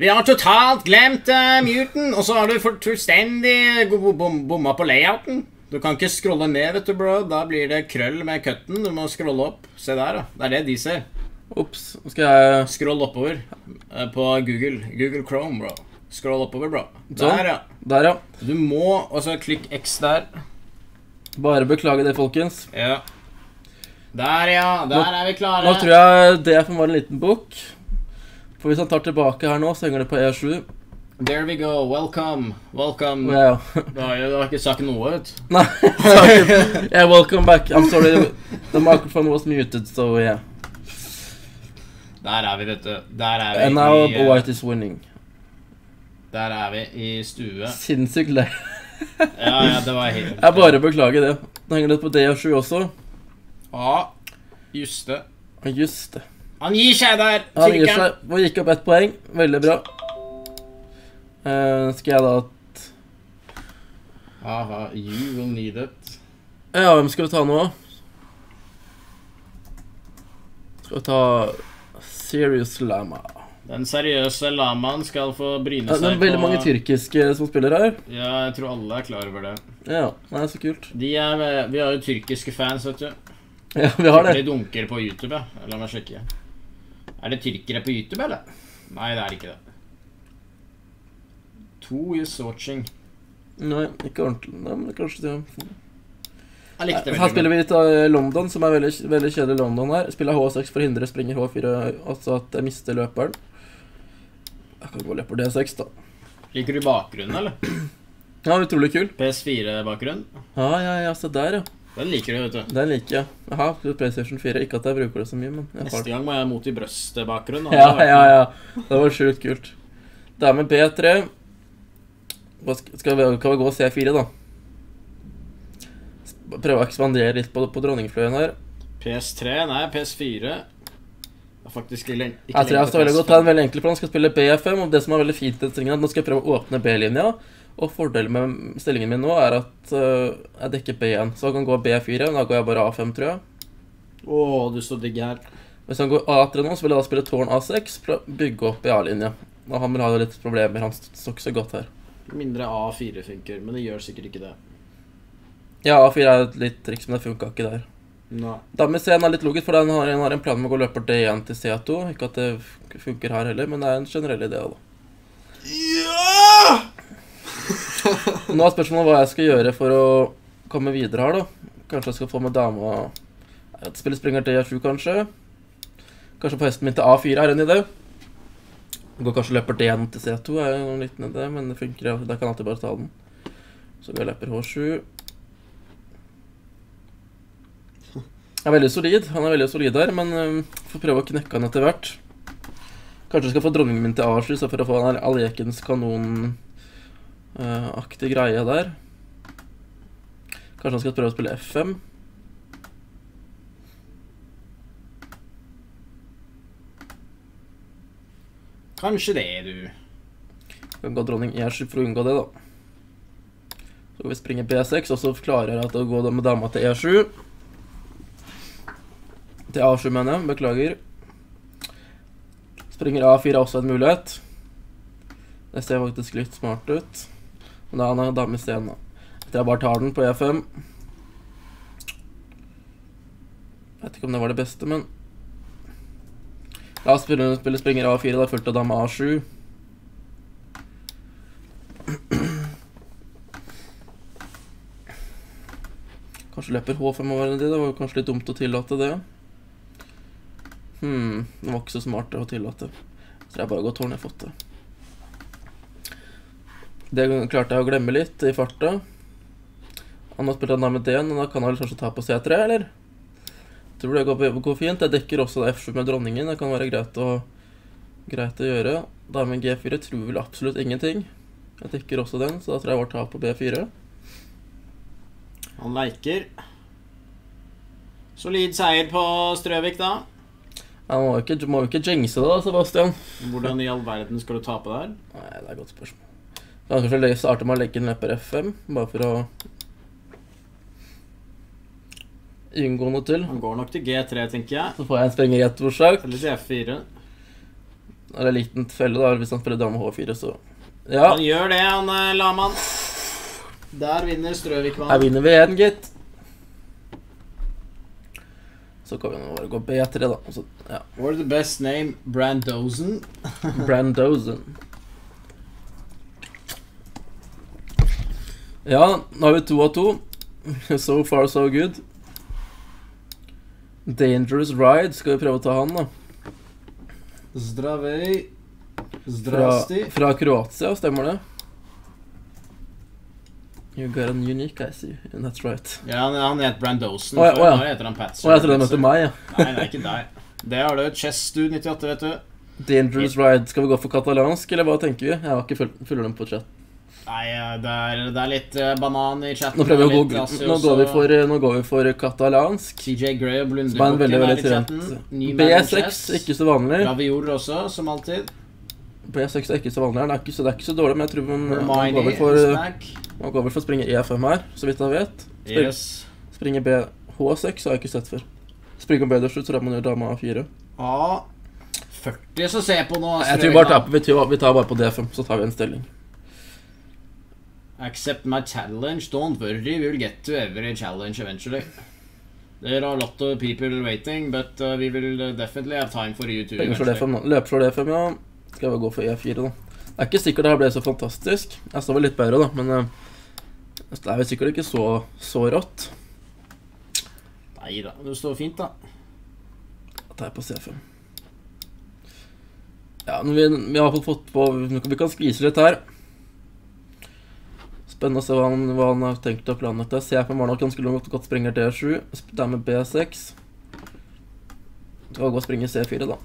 Vi har totalt glemt uh, muten, og så har du fullstendig bom, bomma på layouten. Du kan ikke scrolle ned, vet du, bro. Da blir det krøll med cutten. Du må scrolle opp. Se der, da. Det er det de ser. Ops. Nå skal jeg Scroll oppover uh, på Google. Google Chrome, bro. Scroll oppover, bro. Sånn. Der, ja. Der, ja. Du må Og så klikk X der. Bare beklage det, folkens. Ja. Der, ja. Der er vi klare. Nå tror jeg det var en liten bukk. For hvis han tar tilbake her nå, så henger det på E E7. There we go. Welcome. Welcome. Ja. Du har du har ikke sagt noe, vet du. Nei, yeah, welcome back. I'm sorry. The microphone was muted, so yeah. Der er vi, vet du. Der er vi And now i, eh, White is winning. Der er vi i stue. Sinnssykt lei. Ja, ja, det var helt Jeg bare beklager det. Da henger det på D7 også. Ja, just det. Det. Han gir seg der! Han gir seg og gikk opp ett poeng. Veldig bra. Uh, skal jeg da Haha, you will need it. Ja, hvem skal vi ta nå? Skal vi ta Serious Lama. Den seriøse lamaen skal få bryne seg Ja, det er veldig på mange tyrkiske som spiller her. Ja, jeg tror alle er klar over det. Ja, nei, så kult. De er, vi har jo tyrkiske fans, vet du. Ja, vi har det. De dunker på YouTube, ja. La meg sjekke. Er det tyrkere på YouTube, eller? Nei, det er ikke det. To is watching. Nei, ikke ordentlig. Nei, men kanskje det. Jeg likte det Her spiller vi litt av London, som er veldig, veldig kjedelig London her. Spiller H6 for å hindre springer H4, altså at jeg mister løperen. Jeg kan gå løper D6, da. Liker du bakgrunnen, eller? Ja, utrolig kul. PS4-bakgrunn? Ja, ja, ja, se der, ja. Den liker du, vet du. Den liker jeg. Jeg har absolutt PlayStation 4. Ikke at jeg bruker det så mye, men jeg har Neste gang må jeg mot i brøstet-bakgrunn. Ja, det ja, ja. Det var sjukt kult. Det er med B3. Hva Skal vi, kan vi gå C4, da? Prøve å ekspandere litt på, på dronningfløyen her. PS3, nei, PS4. Det er faktisk ikke lenger Jeg tror jeg står veldig godt. Det er en veldig enkel plan. Skal spille B5, og det som er veldig fint er at nå skal jeg prøve å åpne B-linja. Og fordelen med stillingen min nå er at uh, jeg dekker B1. Så jeg kan gå B4, men da går jeg bare A5, tror jeg. Å, du står digg her. Hvis han går A3 nå, så vil jeg da spille tårn A6, for å bygge opp i A-linja. Og han vil ha litt problemer. Han står ikke så godt her. Mindre A4 funker, men det gjør sikkert ikke det. Ja, A4 er et litt triks, men det funka ikke der. Nei. Dame C1 er litt logisk, for den har, den har en plan med å gå løper D1 til C2. Ikke at det funker her heller, men det er en generell idé, da. Og Nå er spørsmålet hva jeg skal gjøre for å komme videre her, da. Kanskje jeg skal få med dama Jeg vet, springer D7, kanskje. Kanskje få hesten min til A4 er en idé. Går kanskje løper D1 til C2, er en liten idé, men det funker. Da kan jeg alltid bare ta den. Så går jeg løper H7. Han er veldig solid, han er veldig solid her, men um, får prøve å knekke han etter hvert. Kanskje jeg skal få dronningen min til A7, så for å få en Alekens kanonaktig greie der. Kanskje han skal prøve å spille F5. Kanskje det, du. Kan gå dronning E7 for å unngå det, da. Så vi springer B6, og så klarer jeg at å gå med dama til E7. Til A7, mener jeg. Beklager. Springer A4 er også en mulighet. Det ser faktisk litt smart ut. Men da er han dame i scenen, da. Etter jeg bare tar den på E5. Jeg vet ikke om det var det beste, men La oss spille, spille springer A4, da fulgt av dame A7. Kanskje løper H5 over en tid, Det var kanskje litt dumt å tillate det. Hm, det var ikke så smart å tillate. Så jeg bare går gå tårn jeg fått det. Det klarte jeg å glemme litt i farta. Han har spilt D1, og da kan han vel kanskje ta på C3, eller? Tror det går, går fint. Jeg dekker også F7 med dronningen. Det kan være greit å, greit å gjøre. Dame G4 tror vel absolutt ingenting. Jeg dekker også den, så da tror jeg jeg var tap på B4. Han leiker. Solid seier på Strøvik, da. Jeg må jo ikke, må ikke jinxe det, da, Sebastian. Hvordan i all verden skal du tape der? Nei, det er et godt spørsmål. Kan kanskje le- starte med å legge inn på F5, bare for å unngå noe til. Han går nok til G3, tenker jeg. Så får jeg en sprenger i ett forsøk. Eller til F4. Eller liten felle, da, hvis han prøver dame H4, så Ja. Han gjør det, han eh, Laman. Der vinner Strøvikvann. Her vinner vi igjen, gitt. Så kan vi nå bare gå B3, da. Så, ja. Or the best name, Brandozen. Brandosen. Ja, nå har vi to av to. So far, so good. Dangerous Ride. Skal vi prøve å ta han, da? Zdravej. Zdrasti. fra Kroatia, stemmer det? You got a unique, I see. And that's right. Ja, han, han het Brandosen Oh, ja, å, ja. Nå heter han Patser. Oh, jeg trodde han het meg, ja. Nei, det er ikke deg. Det har du. Chess du 98, vet du. Dangerous Ride. Skal vi gå for katalansk, eller hva tenker vi? Jeg har ikke fulgt følger dem på chat. Nei, eh, det er, det er litt eh, banan i chatten. Nå, prøver vi å gå, nå, går vi for, eh, nå går vi for katalansk. CJ Gray og er Blunderbukken er i chatten. trent. Ny man in B6, chess. ikke så vanlig. Raviol også, som alltid. B6 er ikke så vanlig. Det er ikke så, det er ikke så dårlig, men jeg tror man, man, går vel for, man går vel for å springe E5 her, så vidt jeg vet. Spring, Yes. Springe B H6 har jeg ikke sett før. Springe B-dørsut, så da må man gjør dame A4. A40 så se på nå. Jeg tror bare vi tar bare på D5, så tar vi en stilling. Accept my challenge. Don't worry, we will get to every challenge eventually. There are a lot of people waiting, but uh, we will uh, definitely have time for you too. Løp eventually. D5, da. Løper slår D5, ja. Skal jeg vel gå for E4, da. Det er ikke sikkert det her ble så fantastisk. Jeg står vel litt bedre, da, men uh, det er vel sikkert ikke så, så rått. Nei da, det står fint, da. Tar jeg på C5. Ja, vi, vi har fått på Vi kan skvise litt her. Spennende å se hva han, hva han har tenkt å planlegge. C5 var nok ganske godt, godt springer D7. Dame B6. Skal gå og springe C4, da.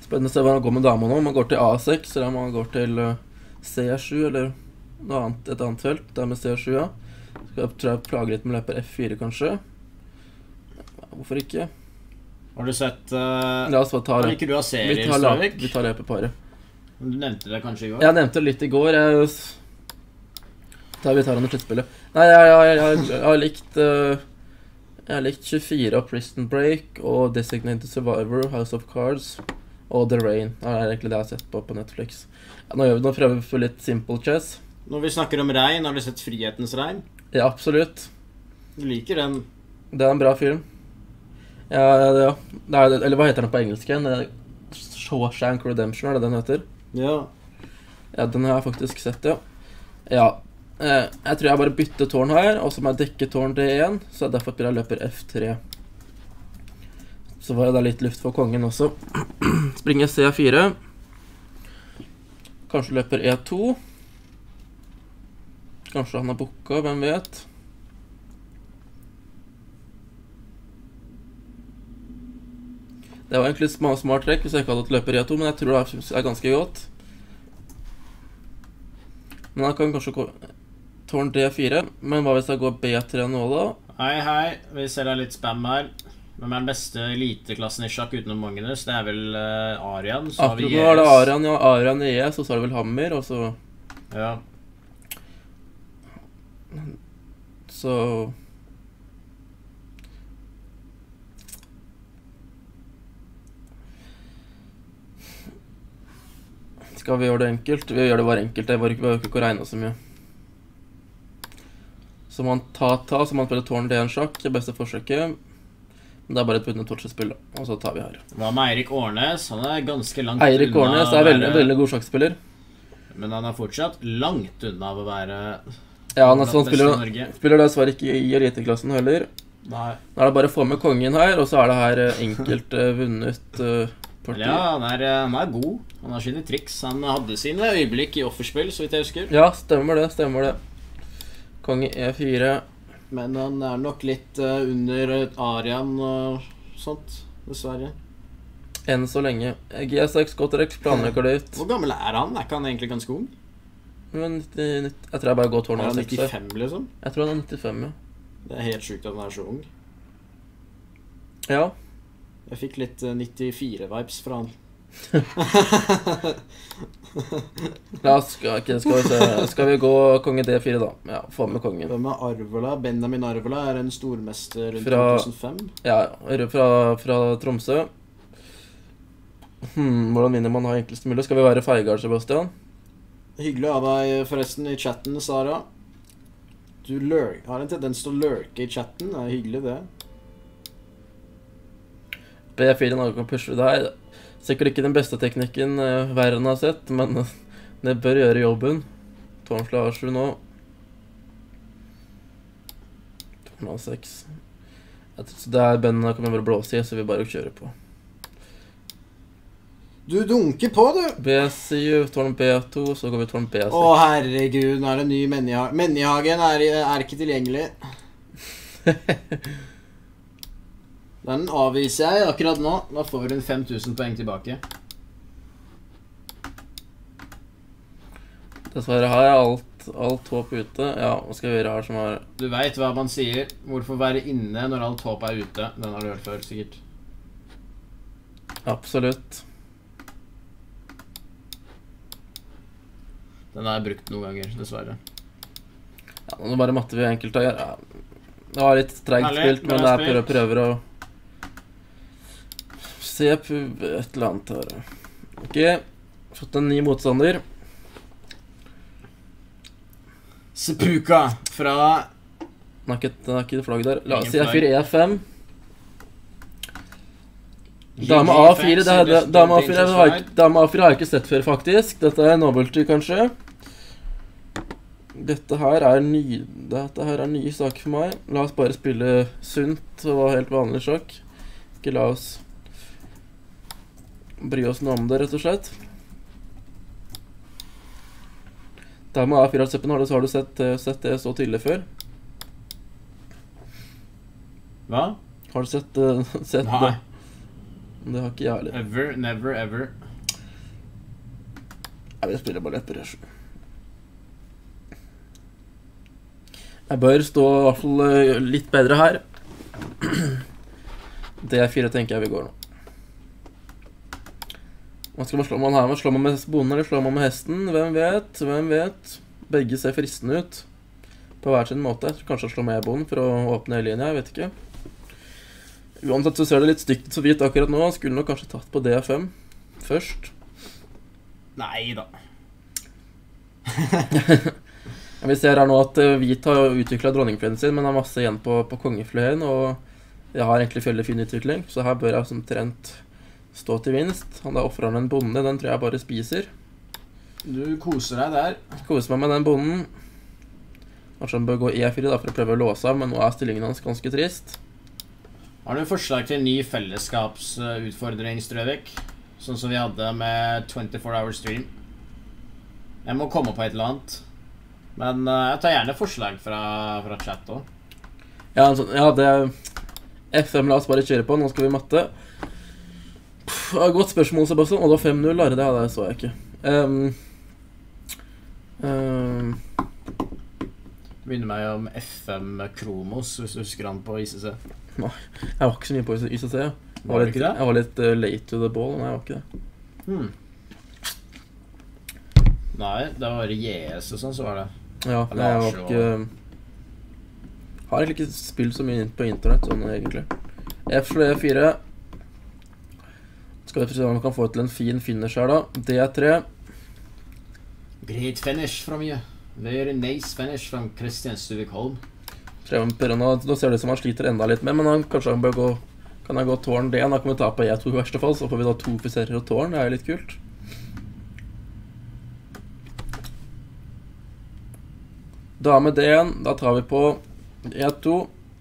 Spennende å se hva han går med dama nå. Om han går til A6, eller om han går til eh, C7, eller annet, et annet felt. Det er med C7, ja. Skal jeg tror jeg plager litt med løper F4, kanskje. Hvorfor ikke? Har du sett uh, La oss bare ta ikke du ha Vi tar, vi tar løpeparet. Du nevnte det kanskje i går? Jeg nevnte det litt i går. Jeg da vi tar under sluttspillet. Nei, jeg, jeg, jeg, jeg har likt uh, Jeg har likt 24 av Prison Break og Designated Survivor, House of Cards og The Rain. Det er egentlig det jeg har sett på på Netflix. Ja, nå, gjør vi, nå prøver vi for litt Simple Chess. Når vi snakker om regn, har du sett Frihetens regn? Ja, absolutt. Du liker den? Det er en bra film. Ja, ja, ja. Det er, eller hva heter den på engelsk igjen? Er Shawshank Redemption, er det den heter? Ja. Ja, den har jeg faktisk sett, ja. Ja. Eh, jeg tror jeg bare bytter tårn her, og så må jeg dekke tårn D1, så derfor blir jeg løper F3. Så var det da litt luft for kongen også. Springer C4. Kanskje løper E2. Kanskje han har booka, hvem vet. Det var egentlig et smart trekk hvis jeg ikke hadde hatt løper E2, men jeg tror det er- er ganske godt. Men han kan kanskje gå tårn D4. Men hva hvis jeg går B3 nå, da? Hei, hei. Vi ser deg litt spam her. Hvem er den beste eliteklassen i sjakk utenom Magnus? Det er vel uh, Arian. Så har vi Akkurat nå er det Arian, ja. Arian i ES, og så er det vel Hammer, og så Ja. Så Skal vi gjøre det enkelt? Vi gjør det bare enkelt. Det var ikke, behøver ikke å regne så mye. Så man tar ta, så man spiller tårn D1 sjakk. Det beste forsøket. Men det er bare et vunnet torsespill, da. Og så tar vi her. Hva med Eirik Årnes? Han er ganske langt Eirik unna Årnes er veldig, veldig god sjakkspiller. Men han er fortsatt langt unna av å være Ja, han, blant sånn, spiller, spiller dessverre ikke i eliteklassen heller. Nei. Nå er det bare å få med kongen her, og så er det her eh, enkelt eh, vunnet uh, parti. Ja, han er, han er god. Han har sine triks. Han hadde sine øyeblikk i offerspill, så vidt jeg husker. Ja, stemmer det. Stemmer det. Konge E4. Men han er nok litt uh, under Arian og sånt, dessverre. Enn så lenge. G6 Gotterex planlegger det ut. Hvor gammel er han? Er ikke han egentlig ganske ung? Men 90, 90, jeg tror jeg bare går tårn Er han 95, liksom? Jeg tror han er 95, ja. Det er helt sjukt at han er så ung. Ja, Jeg fikk litt 94-vibes fra han. La oss skal, skal vi se. Skal vi gå konge D4, da? Ja, få med kongen. Hvem er Arvola? Benjamin Arvola er en stormester rundt Fra- 2005. Ja, fra, fra Tromsø. Hmm, hvordan vinner man har enklest mulig? Skal vi være feige, Sebastian? Hyggelig å ha deg forresten i chatten, Sara. Du lurk. har en tendens til å lurke i chatten. Det er hyggelig, det. B4 Norge kan pushe deg. Sikkert ikke den beste teknikken eh, verden har sett, men eh, det bør gjøre jobben. Tårnslag A7 nå. Tårn A6. Jeg tror- det er Ben kommer bare blåse i, så vi bare kjører på. Du dunker på, du! B7, tårn B2, så går vi tårn B6. Å, herregud, nå er det ny Menjehagen. Menjehagen er, er ikke tilgjengelig. Den avviser jeg akkurat nå. Da får hun 5000 poeng tilbake. Dessverre har jeg alt, alt håp ute. Ja, hva skal vi gjøre her som har Du veit hva man sier. Hvorfor være inne når alt håp er ute? Den har du hørt før, sikkert. Absolutt. Den har jeg brukt noen ganger, dessverre. Ja, nå bare matte vi enkelte her. Ja. Det var litt treigt spilt, men det er prøver, prøver å Se på et eller annet her. Ok, fått en ny motstander. Sepuka fra Den har ikke, den har ikke flagg der. La oss si. A4, E5. Dame A4 det er, dame, A4 har, jeg ikke- dame A4 har jeg ikke sett før, faktisk. Dette er novelty, kanskje. Dette her er ny Dette her er nye saker for meg. La oss bare spille sunt og helt vanlig sjakk. Ikke la oss bry oss noe om det, rett og slett. A4 har sett på den. Har du, har du sett, eh, sett det så tydelig før? Hva? Har du sett, eh, sett Nei. det? Det har ikke jeg heller. Ever, never, ever. Jeg vil spille ballett på Jeg bør stå i hvert fall eh, litt bedre her. D4 tenker jeg vi går nå. Hva skal man slå man her med? Slår man med bonden eller slår man med hesten? Hvem vet? Hvem vet? Begge ser fristende ut. På hver sin måte. Kanskje slå med bonden for å åpne linja, jeg vet ikke. Uansett så ser det litt stygt ut så vidt akkurat nå. Skulle nok kanskje tatt på D5 først. Nei da. Vi ser her nå at eh, Hvit har utvikla dronningfløyen sin, men har masse igjen på, på kongefløyen. Og jeg har egentlig veldig fin utvikling, så her bør jeg som trent stå til vinst. Han der ofrer han en bonde, den tror jeg bare spiser. Du koser deg der. Koser meg med den bonden. Kanskje han bør gå E4 da, for å prøve å låse av, men nå er stillingen hans ganske trist. Har du forslag til en ny fellesskapsutfordring, Strøvik? Sånn som vi hadde med 24 Hour Stream. Jeg må komme på et eller annet. Men uh, jeg tar gjerne forslag fra, fra chat òg. Ja, altså, ja, det FM, la oss bare kjøre på. Nå skal vi matte. Pff, ja, godt spørsmål, Sebastian. Og det var 5-0, Are. Det, det så jeg ikke. Um, um, Minner meg om FM Kromos, hvis du husker han på ICC. jeg var ikke så mye på ICC. Jeg Var var litt, jeg var litt eh, late to the ball. Nei, jeg var ikke det. Hmm. Nei, det var JS og sånn, så var det. Ja, jeg har ikke Har egentlig ikke spilt så mye på internett sånn egentlig. F slår E4. Skal vi se om vi kan få til en fin finish her, da. D3. Great finish from you. Very nice finish from Christian Stuvik Holm. Nå, nå ser det ut som han sliter enda litt mer, men han, kanskje han bør gå Kan han gå tårn D? Da kan vi ta på E2 i verste fall, så får vi da to offiserer og tårn. Det er jo litt kult. Dame D1, da tar vi på E2.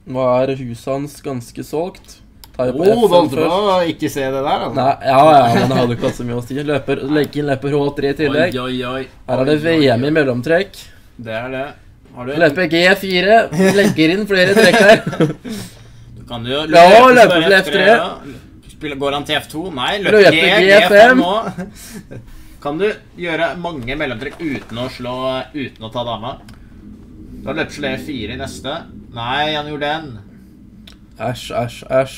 Nå er huset hans ganske solgt. Tar vi på oh, F5 valgte du å ikke se det der, altså? Nei, ja, ja, men det hadde ikke hatt så mye å si. Løper, legge inn løper H3 i tillegg. Oi, oi, oi. Her er det VM i mellomtrekk. Det er det. Har du Løper G4. Legger inn flere trekk her. Du kan jo Ja, løpe løpe til til F3. F3. Spiller- Går han til F2? Nei, løper Løper G, G5 G5 nå. Kan du gjøre mange mellomtrekk uten å slå Uten å ta dama? Da løper slår E4 i neste. Nei, han gjorde den. Æsj, æsj, æsj.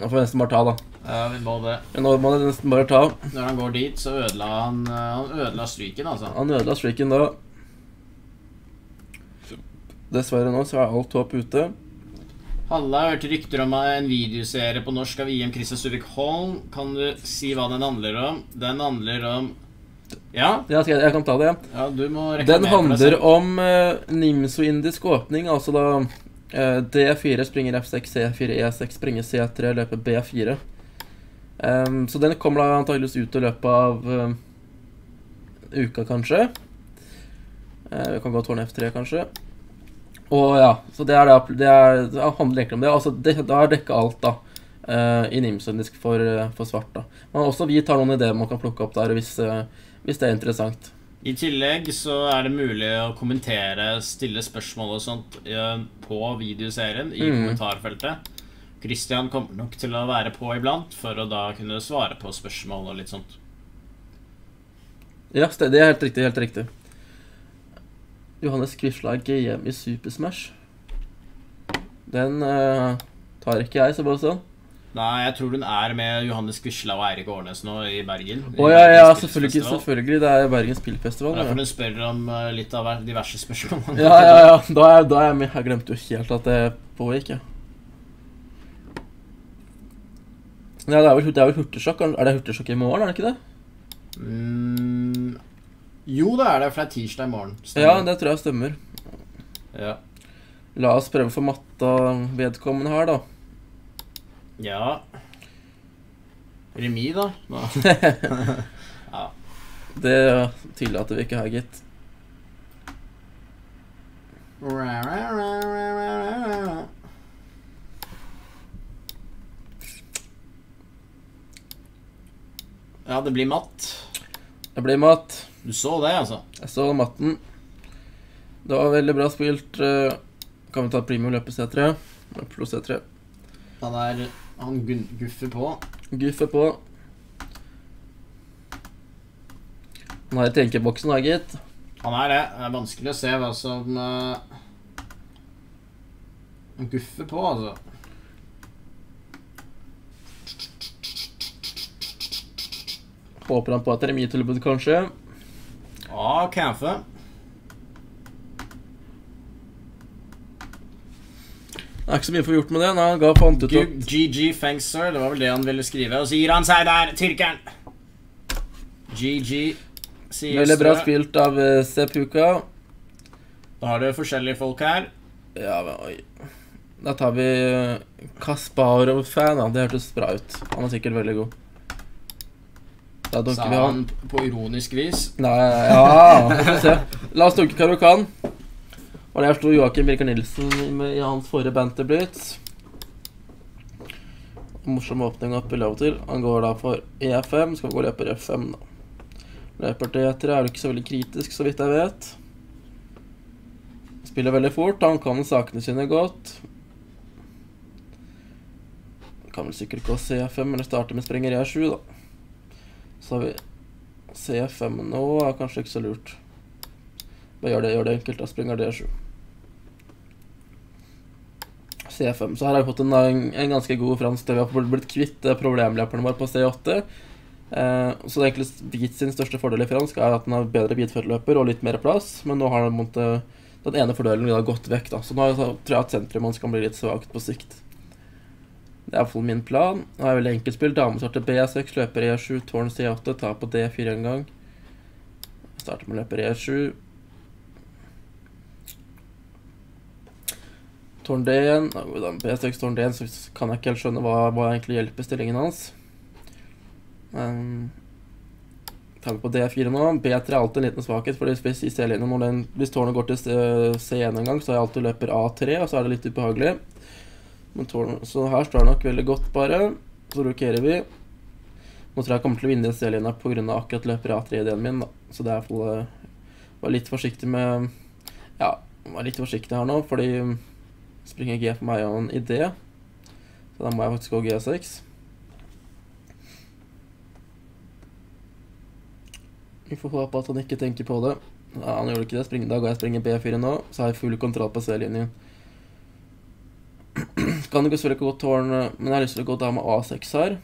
Nå får Venstre bare ta, da. Ja, vi må det. Men nå må det nesten bare ta. Når han går dit, så ødela han eh, Han ødela streaken, altså. Han ødela streaken da. Dessverre nå så er alt håp ute. Halla, jeg hørte rykter om en videoserie på norsk av IM Christian Suvik Holm. Kan du si hva den handler om? Den handler om Ja, Ja, skal jeg, jeg kan ta det. ja du må Den handler om uh, Nimso-indisk åpning, altså da uh, D4 springer F6, C4, E6 springer C3, løper B4. Um, så den kommer da antageligvis ut i løpet av uh, uka, kanskje. Eh, vi kan gå tårn F3, kanskje. Og ja, så det er det, det, er, det handler egentlig om det. Altså, det, da er dekka alt, da. Uh, I Nimso-indisk for, eh, for svart, da. Men også vi tar noen ideer man kan plukke opp der, hvis, eh, hvis det er interessant. I tillegg så er det mulig å kommentere, stille spørsmål og sånt på videoserien i Mm. kommentarfeltet. Christian kommer nok til å være på iblant for å da kunne svare på spørsmål og litt sånt. Ja, det er helt riktig. helt riktig. Johannes Quisla GM i Super Smash. Den uh, tar ikke jeg, Sebastian. Nei, jeg tror hun er med Johannes Quisla og Eirik Årnes nå i Bergen. Å oh, ja, ja, selvfølgelig, selvfølgelig. Det er Bergens Spillfestival. Derfor Ja, hun spør om eh, litt av diverse spørsmål. ja, ja. ja. Da, er, da er jeg med. Jeg glemte jo helt at det pågikk, jeg. Ja, det er vel, det er vel hurtigsjokk. Er det hurtigsjokk i morgen, er det ikke det? Mm, jo, det er det, for det er tirsdag i morgen. Ja, det tror jeg stemmer. ja. La oss prøve å få matta vedkommende her, da. Ja. Remis, da? ja. Det tillater vi ikke her, gitt. Ja, det blir matt. Det blir matt. Du så det, altså? Jeg så matten. Det var veldig bra spilt. eh, Kan vi ta premium løpe C3? Pluss C3. Han er Han guffer på. Guffer på. Han er i tenkeboksen, da, gitt. Han er det. Det er vanskelig å se hva som uh, Han guffer på, altså. Håper han på et remistilbud, kanskje. Ja, kanskje. Det er ikke så mye å få gjort med det. Nei, han ga fant ut at GG, thanks sir. Det var vel det han ville skrive. Og så gir han seg der, tyrkeren. GG, sier Veldig bra spilt av uh, Sepuka. Da har du forskjellige folk her. Ja, men oi. Da tar vi eh, Kasparov-fan, da. Det hørtes bra ut. Han er sikkert veldig god. Da Sa dunker vi han. han på ironisk vis. Nei, ja vi får se. La oss dunke Karokan. Og der sto Joakim Birker Nilsen i hans forrige Banterblitz. Morsom åpning opp i lov til. Han går da for E5. Skal vi gå løper F5, da. Løper til E3 er jo ikke så veldig kritisk, så vidt jeg vet. Spiller veldig fort. Han kan sakene sine godt. Kan vel sikkert gå C5, eller starte med sprenger E7, da. Så har vi C5 nå er kanskje ikke så lurt. Bare gjør det, gjør det enkelt. Da springer D7. C5. Så her har vi fått en, en ganske god fransk TV. Vi har blitt kvitt problemløperne våre på C8. Eh, så egentlig Beat sin største fordel i fransk er at den har bedre beatføddeløper og litt mer plass. Men nå har den, måtte, den ene fordelen har gått vekk. da Så nå tror jeg at sentrum kan bli litt svakt på sikt. Det er iallfall min plan. Nå er veldig enkelt spill. Dame starter B6, løper E7, tårn C8, tar på D4 en gang. Starter med løper E7. Tårn D1. Da går vi da med B6, tårn D1, så kan jeg ikke helt skjønne hva, hva egentlig hjelper stillingen hans. Um, tar vi på D4 nå. B3 er alltid en liten svakhet, for hvis i når den, Hvis tårnet går til C- C1 en gang, så er jeg alltid løper A3, og så er det litt ubehagelig. Men tårn, så her står det nok veldig godt, bare. Så rokerer vi. Nå tror jeg jeg kommer til å vinne i C-linja pga. akkurat løper A3-ideen min, da. Så det er iallfall uh, Vær litt forsiktig med Ja, vær litt forsiktig her nå, fordi springer G for meg gjennom i idé. Så da må jeg faktisk gå G6. Vi får håpe at han ikke tenker på det. Ja, han gjorde ikke det. Spring, da går jeg springer B4 nå, så har jeg full kontroll på C-linjen. Kan ikke selvfølgelig gå tårn, men jeg har lyst til å gå dame A6 her.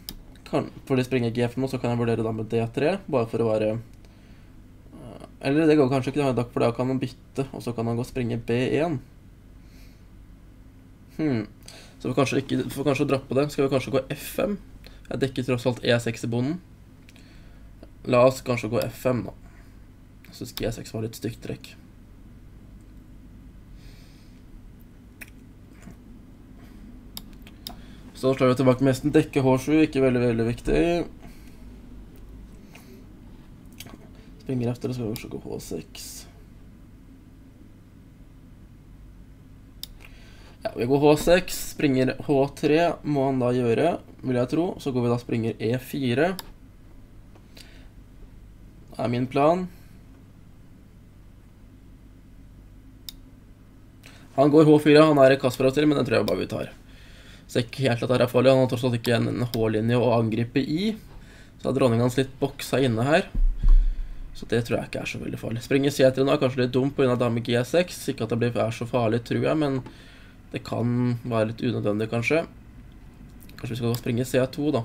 kan, fordi springer G5 nå, så kan jeg vurdere da med D3, bare for å være eh, Eller det går kanskje ikke, for da kan han bytte, og så kan han gå og springe B1. Hmm. Så for kanskje ikke for kanskje droppe det. Skal vi kanskje gå F5? Jeg dekker tross alt E6 i bonden. La oss kanskje gå F5, da. Jeg syns G6 var litt stygt trekk. Så slår vi tilbake med hesten. Dekke H7, ikke veldig, veldig viktig. Springer efter, så skal vi gå H6. Ja, vi går H6, springer H3, må han da gjøre, vil jeg tro. Så går vi da springer E4. Det er min plan. Han går H4, han er Kasparov til, men den tror jeg bare vi tar. Så ikke helt at det er farlig. Han har tross alt ikke en H-linje å angripe i. Så er dronningen hans litt boksa inne her. Så det tror jeg ikke er så veldig farlig. Springer C3 nå kanskje litt dumt pga. dame G6. Ikke at det er så farlig, tror jeg, men det kan være litt unødvendig, kanskje. Kanskje vi skal springe C2, da.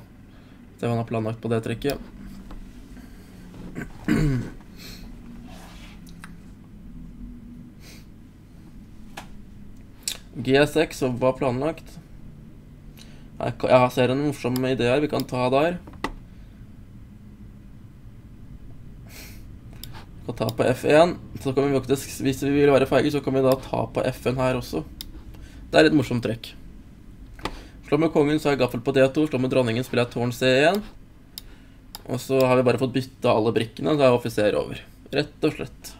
Se hva han har planlagt på det trekket. G6 og var planlagt. Jeg ser en morsom idé her vi kan ta der. Vi kan ta på F1. Så kan vi faktisk, hvis vi vil være feige, så kan vi da ta på F1 her også. Det er et morsomt trekk. Slå med kongen, så har jeg gaffel på D2. Slå med dronningen, spiller jeg tårn C1. Og så har vi bare fått bytta alle brikkene, så er offiser over. Rett og slett.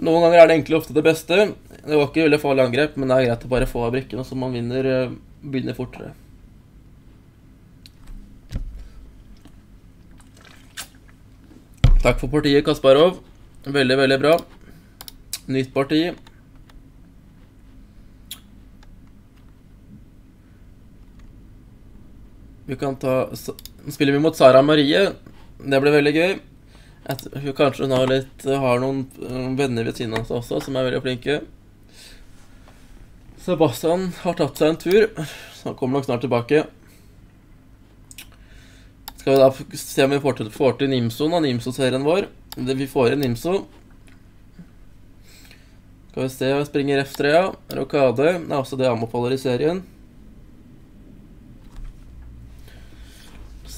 Noen ganger er det egentlig ofte det beste. Det var ikke veldig farlig angrep, men det er greit å bare få av brikkene, så man vinner, eh, begynner fortere. Takk for partiet, Kasparov. Veldig, veldig bra. Nytt parti. Vi kan ta Nå spiller vi mot Sara Marie. Det blir veldig gøy. Tror kanskje hun har, litt, har noen venner ved siden av seg også som er veldig flinke. Sebastian har tatt seg en tur, så han kommer nok snart tilbake. Skal vi da se om vi får til, får til Nimso, av Nimso-serien vår. Det, vi får inn Nimso. Skal vi se, jeg springer F3, ja. Rokade. Det er også det jeg anbefaler i serien.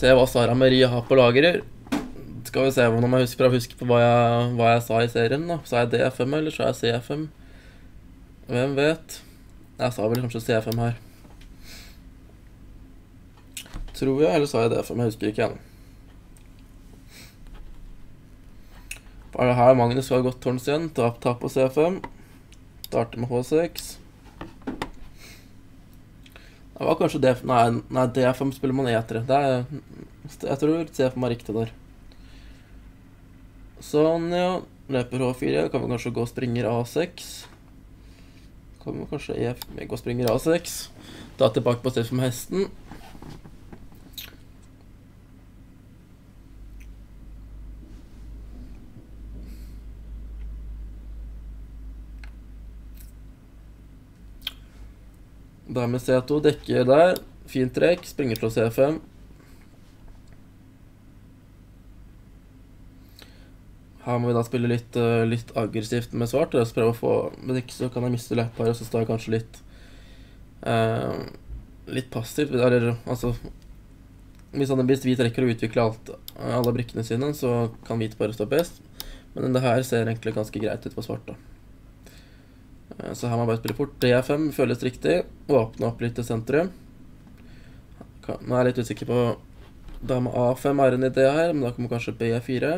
Se hva Sara Marie har på lageret. Skal vi se om jeg husker, prøve å på hva jeg, hva jeg sa i serien. da. Sa jeg D5, eller sa jeg C5? Hvem vet? Jeg sa vel kanskje C5 her. Tror jeg, eller sa jeg D5? Jeg husker ikke ennå. Er det her Magnus skal ha gått tårns igjen? Tap, tap på C5. Starter med H6. Det var kanskje D5 Nei, nei D5 spiller man E3. Det er, jeg tror C5 er riktig der. Sånn, ja. Løper H4. Kan vi kanskje gå springer A6. Kan vi kanskje E gå og springer A6. Da tilbake på stedet med hesten. Dame C2 dekker der. Fint trekk. Springer til C5. Her må vi da spille litt, uh, litt aggressivt med svart. Og prøve å få men ikke så kan jeg miste løpet og så står jeg kanskje litt uh, Litt passivt. Eller altså Hvis, han, hvis hvit rekker å utvikle alt, alle brikkene sine, så kan hvit bare stå best. Men det her ser egentlig ganske greit ut for svart, da. Uh, så her må jeg bare spille fort. D5 føles riktig. Åpne opp litt til sentrum. Nå er jeg litt usikker på Dame A5 er en idé her, men da kommer kanskje B4.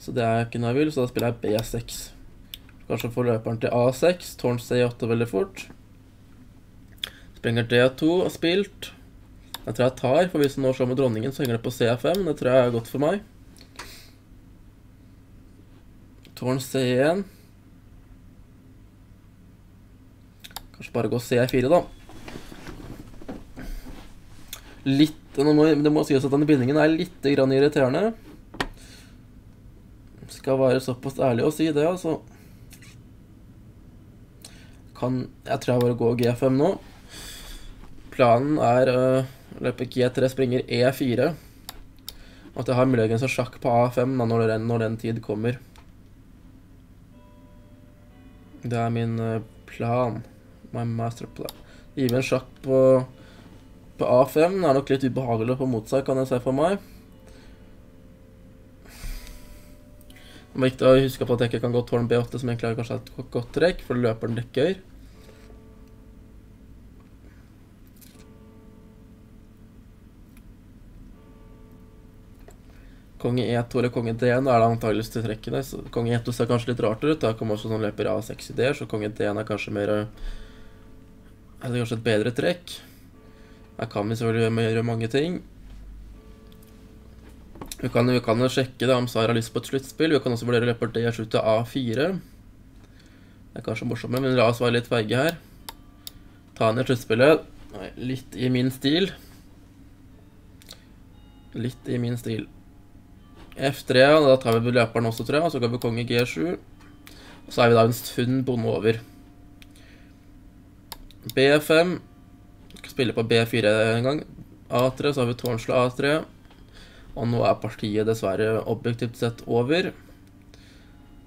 Så det er ikke noe jeg vil, så da spiller jeg B6. Kanskje får løperen til A6. Tårn C8 veldig fort. Springer D2 og spilt. Jeg tror jeg tar, for hvis den nå slår med dronningen, så henger det på C5. Det tror jeg er godt for meg. Tårn C1. Kanskje bare gå C4, da. Litt Det må, sies at denne bindingen er litt grann irriterende skal være såpass ærlig å si det, altså. Kan Jeg tror jeg bare går G5 nå. Planen er uh, løpe G3, springer E4. At jeg har muligens en sjakk på A5 da, når, den, når den tid kommer. Det er min eh, plan. My masterplan. Gi meg en sjakk på, på A5. Det er nok litt ubehagelig på motseg, kan jeg se for meg. Det er viktig å huske på at jeg ikke kan gå tårn B8, som egentlig er kanskje et godt trekk, for løperen dekker. Konge E2 eller konge D1 da er det antakeligvis til trekkene. Så konge E2 ser kanskje litt rart ut. Da kommer også sånn løper A6 ideer, så konge D1 er kanskje mer Er det kanskje et bedre trekk? Her kan vi selvfølgelig gjøre mange ting. Vi kan, vi kan sjekke da om Sara har lyst på et sluttspill. Vi kan også vurdere løper D7 til A4. Det er kanskje morsommere, men la oss være litt feige her. Ta ned sluttspillet. Litt i min stil. Litt i min stil. F3, da tar vi løperen også, tror jeg. Og så går vi konge G7. Og så er vi da en stund bonde over. B5. Skal spille på B4 en gang. A3, så har vi tårnslå A3. Og nå er partiet dessverre objektivt sett over.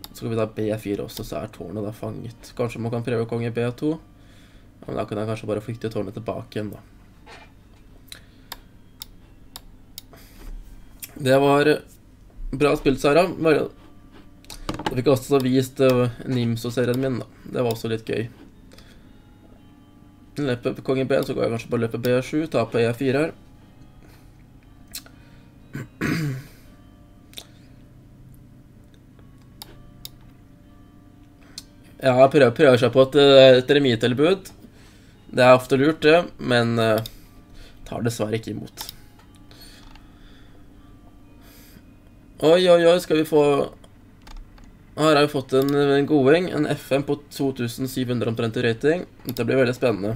Så skal vi da B4 også, så er tårnet da fanget. Kanskje man kan prøve konge B2. Ja, men da kan jeg kanskje bare flykte tårnet tilbake igjen, da. Det var bra spilt, Sara. Bare Da fikk jeg også vist uh, Nimso-serien min, da. Det var også litt gøy. Løper på kongen B, så går jeg kanskje på løpet B7, ta på E4 her. Ja, prøver, prøver seg på et, et remistilbud. Det er ofte lurt, det, men uh, tar dessverre ikke imot. Oi, oi, oi, skal vi få Her har vi fått en, en goding. En FM på 2700 omtrent i rating. Dette blir veldig spennende.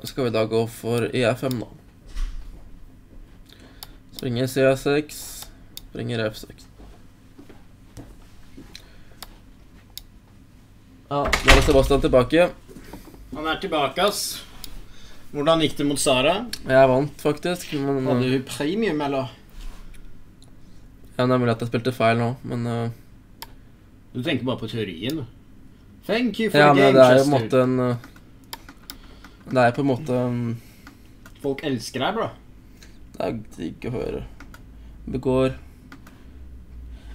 Så skal vi da gå for E5, nå. Springer C6, springer F6. Ja, nå er Sebastian tilbake. Han er tilbake, ass. Hvordan gikk det mot Sara? Jeg vant faktisk, men Hadde uh, hun premium, eller? ja, Det er mulig at jeg spilte feil nå, men uh, Du tenker bare på teorien, du. Thank you for Ja, the men game, det er jo på en Chester. måte en uh, Det er på en måte um, Folk elsker deg, bro. Det er digg å høre. Begår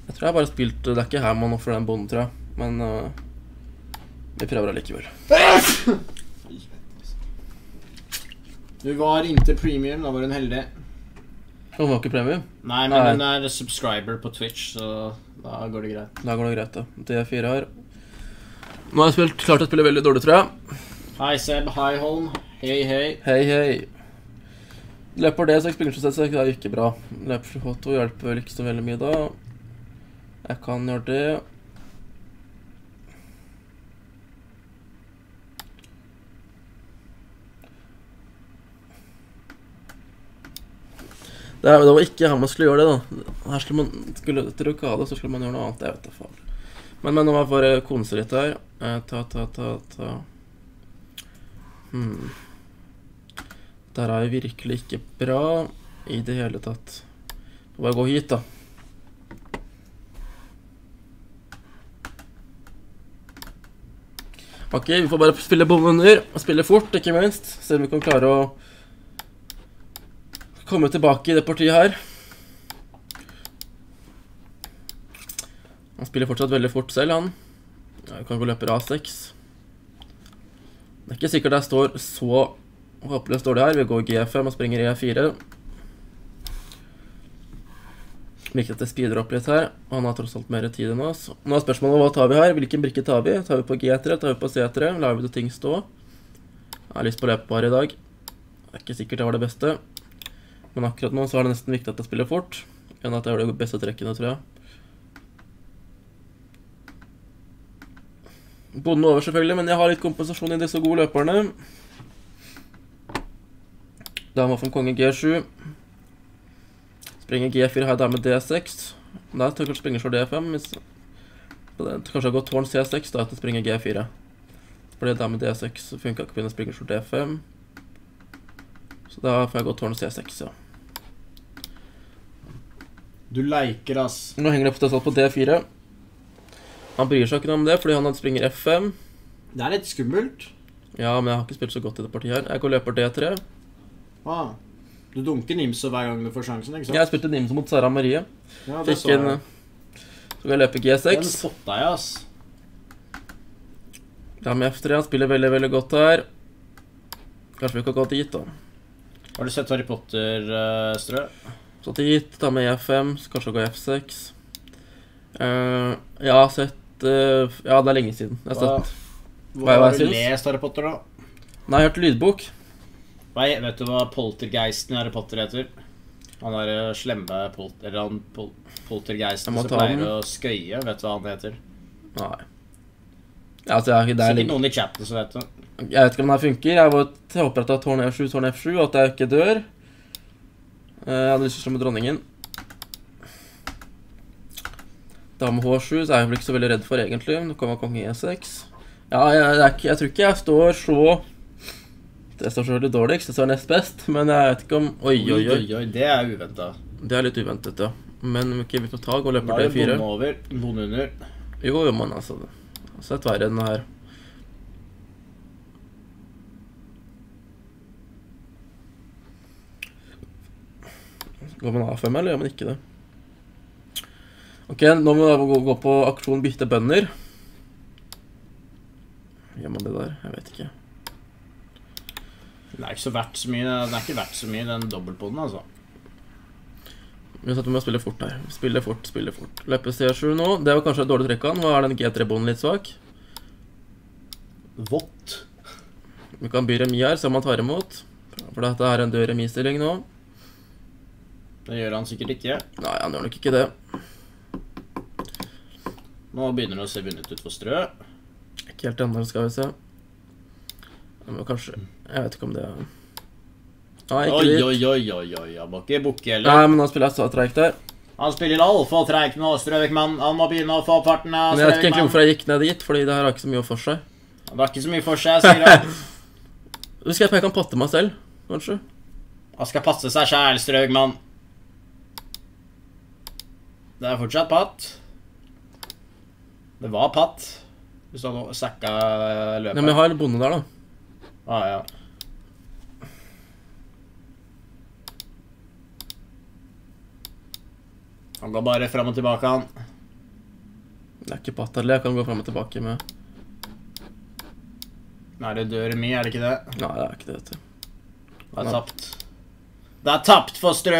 Jeg tror jeg bare har spilt Det er ikke her man ofrer den bonden, tror jeg. Men uh, vi prøver allikevel. Du var inntil premium, da var hun heldig. Hun var ikke premium? Nei, men Nei. hun er subscriber på Twitch, så da går det greit. Da går det greit, da. D4 her. Nå har jeg spilt, klart å spille veldig dårlig, tror jeg. Hei, Seb. Hei, Holm. Hei, hei. Hei, hei. Løper D6, springer til C6, det er ikke bra. Løper H2 hjelper vel ikke så veldig mye da. Jeg kan gjøre det. Det, det var ikke her man skulle gjøre det, da. Her skulle man skulle Etter rokade, så skulle man gjøre noe annet. Jeg vet da faen. Men, men nå må jeg bare konse litt her. Eh, ta, ta, ta, ta. Hmm. Der er jo virkelig ikke bra i det hele tatt. Får bare gå hit, da. Ok, vi får bare spille bom under, og spille fort, ikke minst. Se om vi kan klare å komme tilbake i det partiet her. Han spiller fortsatt veldig fort selv, han. Ja, kan gå løper A6. Det er ikke sikkert jeg står så håpløst dårlig her. Vi går G5 og springer E4. Viktig at det speeder opp litt her. Han har tross alt mer tid enn oss. Nå er spørsmålet hva tar vi her? Hvilken brikke tar vi? Tar vi på G3? Tar vi på C3? Lar vi det ting stå? Jeg har lyst på løpebar i dag. Det er ikke sikkert det var det beste. Men akkurat nå så er det nesten viktig at jeg spiller fort. Enn at jeg gjør de beste trekkene, tror jeg. Bonden over, selvfølgelig, men jeg har litt kompensasjon i disse gode løperne. Dama fra konge G7. Springer G4 har jeg dame D6. Nei, jeg tror kanskje springer slår D5. Hvis. Kanskje jeg går tårn C6 da, etter å springe G4. Fordi dame D6 funker ikke på springer slår D5. Så da får jeg gå tårn C6, ja. Du leiker, ass. Nå henger det potensielt på D4. Han bryr seg ikke noe om det, fordi han springer F5. Det er litt skummelt. Ja, men jeg har ikke spilt så godt i det partiet her. Jeg går løper D3. Ah. Du dunker Nimso hver gang du får sjansen, ikke sant? Jeg spilte Nimso mot Sara Marie. Ja, det Fikk så en jeg. Så kan jeg løpe G6. spotta jeg, ass. Det er med F3. Han spiller veldig, veldig godt her. Kanskje vi kan gå dit, da. Har du sett Harry Potter-strø? Så dit, dame E5, så kanskje gå F6. Uh, jeg har sett uh, Ja, det er lenge siden. Jeg har sett hva hva har du lest Harry Potter, da? Nei, jeg har hørt lydbok. Nei, vet du hva poltergeisten i Harry Potter heter? Han der eh, slemme polter, han pol poltergeisten som pleier å skøye. Vet du hva han heter? Nei. Altså, jeg, det er Sikkert noen i chatten som vet det. Jeg vet ikke om det her funker. Jeg, var, jeg håper at det er tårn F7, tårn F7, og at jeg ikke dør. Eh, Jeg hadde lyst til å slå med dronningen. Dame H7 så er jeg vel ikke så veldig redd for, egentlig. Nå kommer konge E6. Ja, jeg, jeg, er jeg tror ikke jeg står så Jeg står så veldig dårligst. Jeg står nest best, men jeg vet ikke om Oi, oi, oi. oi, Det er uventa. Det er litt uventet, ja. Men ok, vi får ta og Da løper er det D4. bonde over, bonde under. Jo, jo, men altså Så er sett verre enn det her. Går man A5, eller gjør man ikke det? Ok, nå må vi gå, på aksjon bytte bønder. Gjør man det der? Jeg vet ikke. Den er ikke så verdt så mye, den er ikke verdt så mye, den dobbeltbonden, altså. Vi må spille fort her. Spille fort, spille fort. Løpe C7 nå. Det var kanskje et dårlig trekk av den. Nå er den G3-bonden litt svak. Vått. Vi kan by remis her, se om han tar imot. For dette er en død remisstilling nå. Det gjør han sikkert ikke. Nei, han gjør nok ikke det. Nå begynner det å se vunnet ut for strø. Ikke helt ennå, skal vi se. Men kanskje Jeg vet ikke om det er Nei, ikke Oi, oi, oi, oi, oi, han må ikke bukke heller. Nei, men han spiller så treigt der. Han spiller altfor treigt nå, Strøvikmann. Han må begynne å få opp farten. Men jeg vet ikke egentlig Strøvikmann. hvorfor jeg gikk ned dit, fordi det her har ikke så mye for seg. Det har ikke så mye for seg, sier han. Husker jeg at jeg kan potte meg selv, kanskje. Han skal passe seg sjæl, Strøgmann. Det er fortsatt patt. Det var patt. Hvis du hadde sacka løpet. Nei, men jeg har bonde der, da. ah, ja. Han går bare fram og tilbake, han. Det er ikke patt heller. Jeg kan gå fram og tilbake med Nå er det død remis, er det ikke det? Nei, det er ikke det, vet du. Det er tapt. Det er tapt for Strø.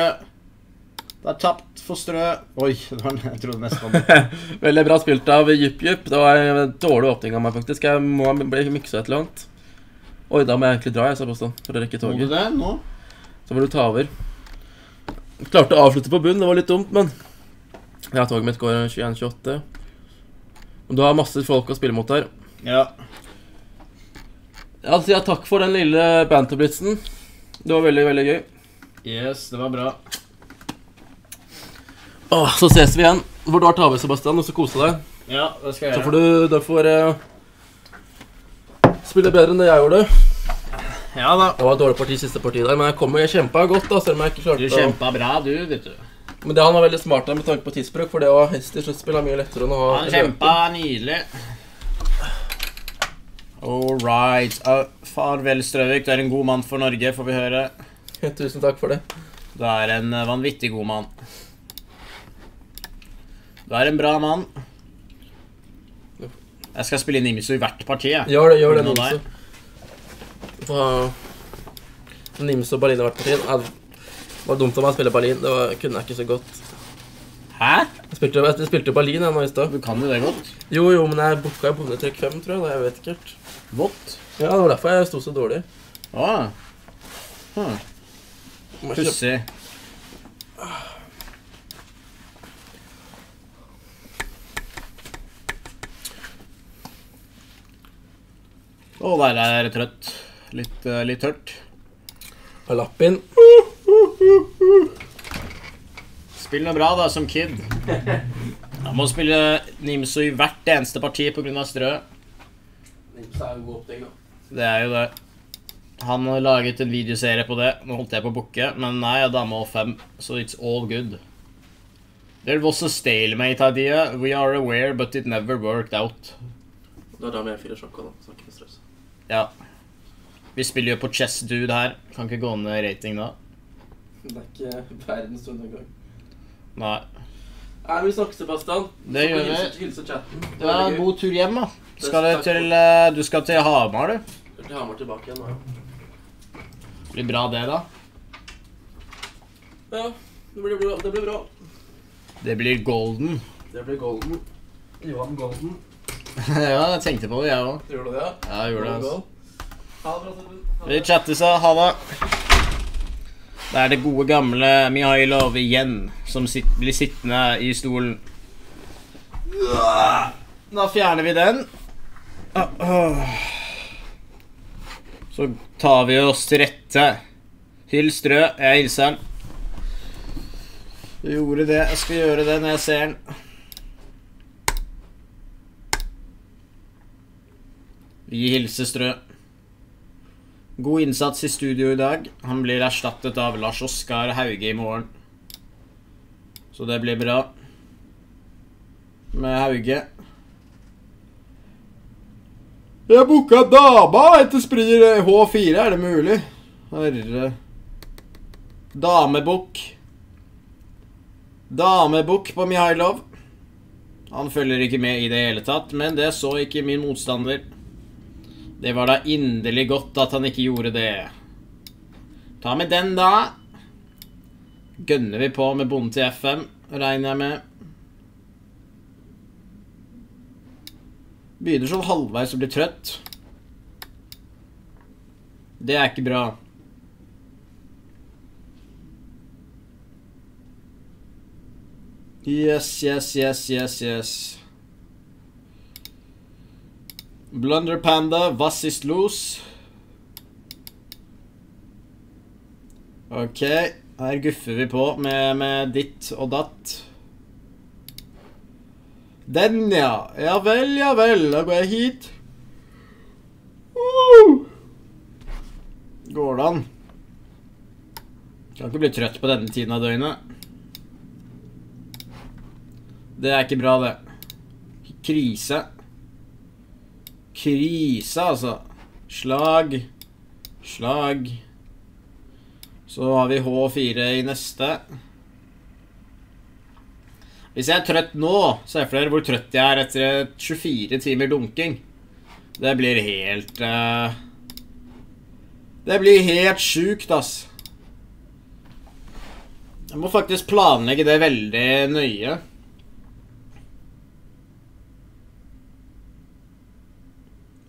Det er tapt for Strø. Oi, det var, jeg trodde nesten det Veldig bra spilt av Jupp-Jupp. Det var en dårlig åpning av meg, faktisk. Jeg må bli miksa et eller annet. Oi, da må jeg egentlig dra, jeg, sa påstand, for å rekke Må du det nå? Så må du ta over. Klarte å avslutte på bunn, det var litt dumt, men Ja, toget mitt går 21-28. Og du har masse folk å spille mot her. Ja. Ja, sier jeg takk for den lille banterblitzen. Det var veldig, veldig gøy. Yes, det var bra. Åh, så ses vi igjen. Hvor du har Tave, Sebastian, og så kose deg. Ja, det skal jeg Så gjøre. får du derfor eh, spille bedre enn det jeg gjorde. Ja da. Det var et dårlig parti siste parti der, men jeg kom jeg kjempa godt, da, selv om jeg ikke Du klarte å kjempa bra, du, vet du. Men det han var veldig smart der med tanke på tidsbruk, for det å ha hest i sluttspill er mye lettere enn å ha Han kjempa nydelig. All right. Uh, farvel, Strøvik. Du er en god mann for Norge, får vi høre. Tusen takk for det. Du er en eh, vanvittig god mann. Du er en bra mann. Jeg skal spille Nimisu i hvert parti. jeg. Gjør det, gjør det, får ha Nimso og Berlin i hvert parti. Det var dumt av meg å spille Berlin. Det var, kunne jeg ikke så godt. Hæ? Jeg spilte, jeg spilte Berlin jeg nå i stad. Du kan jo det godt. Jo, jo, men jeg booka jo bondetrekk 5, tror jeg. Da, jeg vet ikke helt. Vått. Ja, det var derfor jeg sto så dårlig. Ah. Hm. Pussig. Å, der er det trøtt. Litt, uh, litt tørt. Og lapp inn. Spill noe bra, da, som kid. Jeg må spille Nimso i hvert eneste parti pga. strø. Nimso er jo god oppdekk, da. Det er jo det. Han har laget en videoserie på det. Nå holdt jeg på å booke, men nei, jeg er dame og fem, så it's all good. There was a stalemate idea. We are aware, but it never worked out. Da er dame E4 sjakk òg, da. Så ikke stress. Ja. Vi spiller jo på Chess Dude her. Kan ikke gå ned rating da. Det er ikke verdens undergang. Nei. Nei, vi snakkes, Sebastian? Det gjør vi. hilse- chatten. Det Ja, en god tur hjem, da. Skal du til, eh, du skal til Hamar, du. Til Hamar tilbake igjen da. ja. Blir bra, det, da. Ja, det blir. Det blir bra. Det blir golden. Det blir golden. Johan Golden. ja, jeg tenkte på det, jeg òg. Gjorde du det, ja? Ja, jeg gjorde det. altså. Vi chattes. Ha det. Det er det gode, gamle Mihailov igjen som sitt, blir sittende i stolen. Da fjerner vi den. Så tar vi oss til rette. Hils Strø. Jeg hilser han. Jeg gjorde det. Jeg skal gjøre det når jeg ser den. Vi hilser Strø. God innsats i studio i dag. Han blir erstattet av Lars Oskar Hauge i morgen. Så det blir bra. Med Hauge. Jeg booka dama etter Sprir H4, er det mulig? Herre Damebukk. Damebukk på Mihailov. Han følger ikke med i det hele tatt, men det så ikke min motstander. Det var da inderlig godt at han ikke gjorde det. Ta med den, da. Gønner vi på med bonde til FM, regner jeg med. Begynner sånn halvveis å bli trøtt. Det er ikke bra. Yes, yes, yes, yes, yes. Blunder Panda, was ist los? Ok, her guffer vi på med, med ditt og datt. Den, ja. Ja vel, ja vel. Da går jeg hit. Går det an? Kan ikke bli trøtt på denne tiden av døgnet. Det er ikke bra, det. Krise. Krise, altså. Slag. Slag. Så har vi H4 i neste. Hvis jeg er trøtt nå, se for dere hvor trøtt jeg er etter 24 timer dunking. Det blir helt eh, Det blir helt sjukt, ass. Jeg må faktisk planlegge det veldig nøye.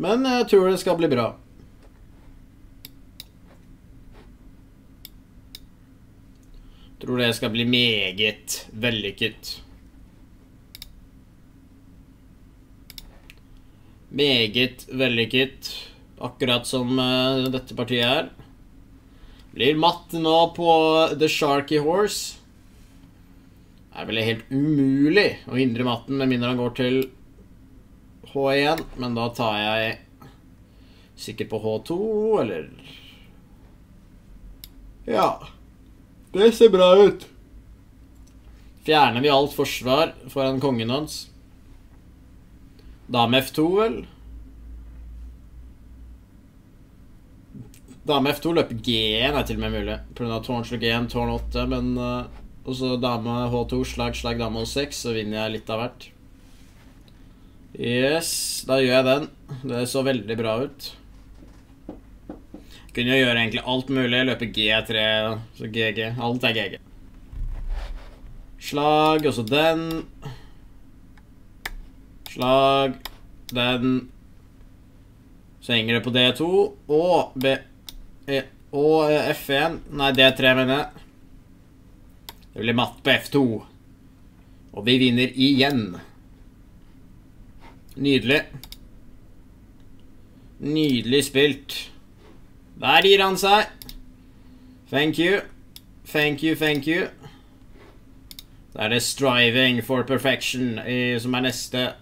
Men jeg tror det skal bli bra. Tror det skal bli meget vellykket. Meget vellykket, akkurat som eh, dette partiet er. Blir matt nå på The Sharky Horse. Det er vel helt umulig å hindre matten med mindre han går til H1, men da tar jeg sikkert på H2, eller Ja. Det ser bra ut. Fjerner vi alt forsvar foran kongen hans? Dame F2, vel? Dame F2 løper G1 er til og med mulig. Pga. tårnslag G1, tårn 8, men uh, Og dame H2, slag, slag, dame H6, så vinner jeg litt av hvert. Yes, da gjør jeg den. Det så veldig bra ut. Kunne jo gjøre egentlig alt mulig. Løpe G3, så GG. Alt er GG. Slag, og så den. Slag, den. Så henger det på D2 og B... E, og eh, F1. Nei, D3, mener jeg. Det blir matt på F2. Og vi vinner igjen. Nydelig. Nydelig spilt. Der gir han seg. Thank you. Thank you, thank you. Da er det 'Striving for Perfection' som er neste.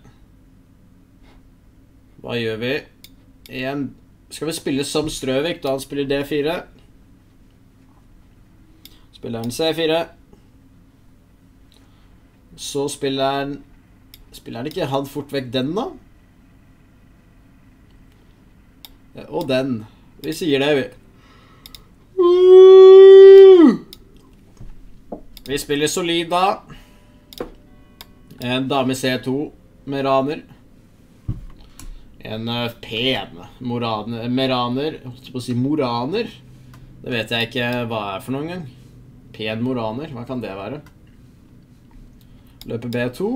Hva gjør vi? Igjen Skal vi spille som Strøvik, da han spiller D4? Spiller han C4. Så spiller han Spiller han ikke han fort vekk den, da? Og den. Vi sier det, vi. Vi spiller solid, da. En dame C2 med raner. En uh, pen moraner, meraner holdt på å si moraner. Det vet jeg ikke hva er for noen gang. Pen moraner, hva kan det være? Løper B2.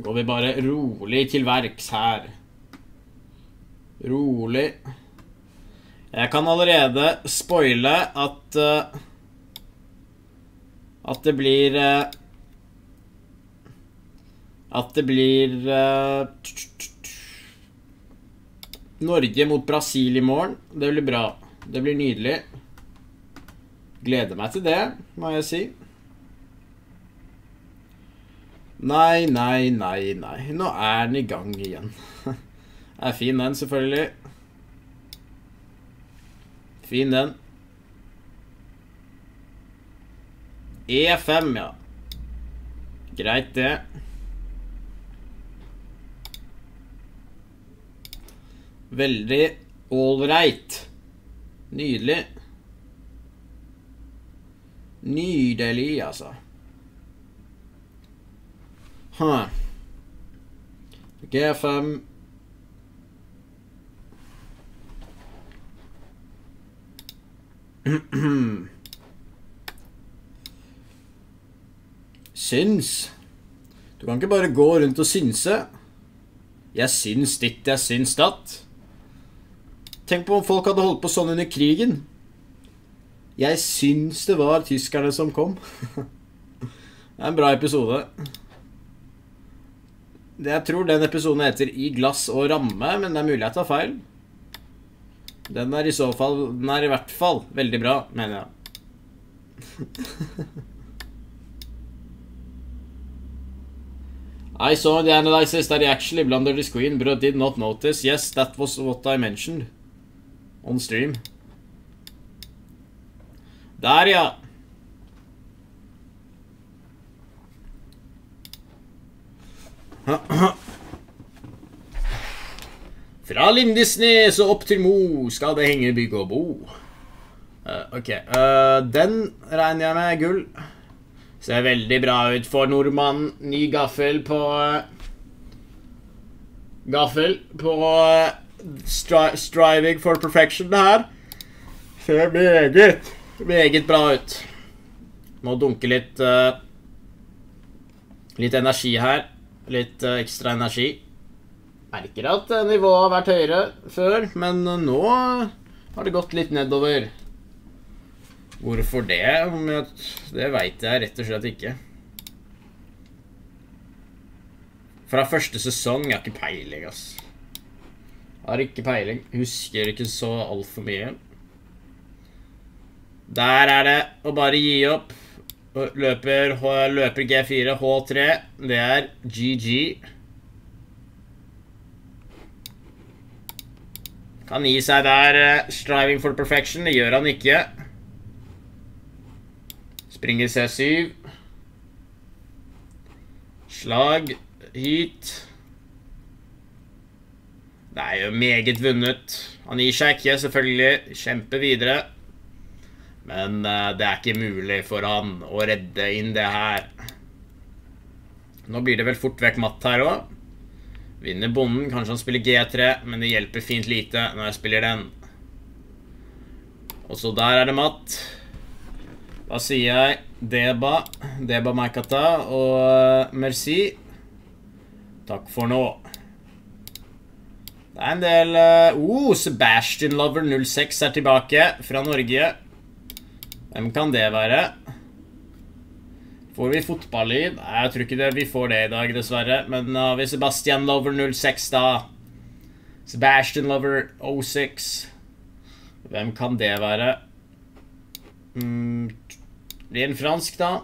Går vi bare rolig til verks her. Rolig. Jeg kan allerede spoile at uh, At det blir uh, At det blir uh, Norge mot Brasil i morgen. Det blir bra. Det blir nydelig. Gleder meg til det, må jeg si. Nei, nei, nei, nei. Nå er den i gang igjen. er fin, den, selvfølgelig. Fin, den. E5, ja. Greit, det. Veldig ålreit. Nydelig. Nydelig, altså. Huh. G5 Syns. Du kan ikke bare gå rundt og synse. Jeg syns ditt, jeg syns datt. Tenk på om folk hadde holdt på sånn under krigen. Jeg syns det var tyskerne som kom. det er en bra episode. Jeg tror den episoden heter 'I glass og ramme', men det er mulig jeg tar feil. Den er i så fall Den er i hvert fall veldig bra, mener jeg. I saw the analysis that he actually blundered the screen, but I did not notice. Yes, that was what I mentioned on stream. Der, ja. Fra Lindesnes og opp til Mo skal det henge bygg og bo. Uh, ok, uh, den regner jeg med gull. Ser veldig bra ut for nordmann. Ny gaffel på uh, Gaffel på stri Striving for perfection her. Ser meget, meget bra ut. Må dunke litt Litt energi her. Litt ekstra energi. Merker at nivået har vært høyere før, men nå har det gått litt nedover. Hvorfor det? Det veit jeg rett og slett ikke. Fra første sesong jeg har ikke peiling, ass. Har ikke peiling. Husker ikke så altfor mye. Der er det å bare gi opp. Løper, løper G4, H3. Det er GG. Kan gi seg der. Striving for perfection. Det gjør han ikke. Springer C7. Slag hit. Det er jo meget vunnet. Han gir seg ikke, selvfølgelig. Kjemper videre. Men uh, det er ikke mulig for han å redde inn det her. Nå blir det vel fort vekk matt her òg. Vinner bonden. Kanskje han spiller G3, men det hjelper fint lite når jeg spiller den. Og så der er det matt. Da sier jeg Deba, Deba Maikata og eh, merci. Takk for nå. Det er en del uh, oh, Sebastian Lover 06 er tilbake fra Norge. Hvem kan det være? Får vi fotballyd? Nei, jeg tror ikke det. vi får det i dag, dessverre. Men uh, har vi Sebastian Lover 06, da. Sebastian Lover 06. Hvem kan det være? Mm, en fransk, da.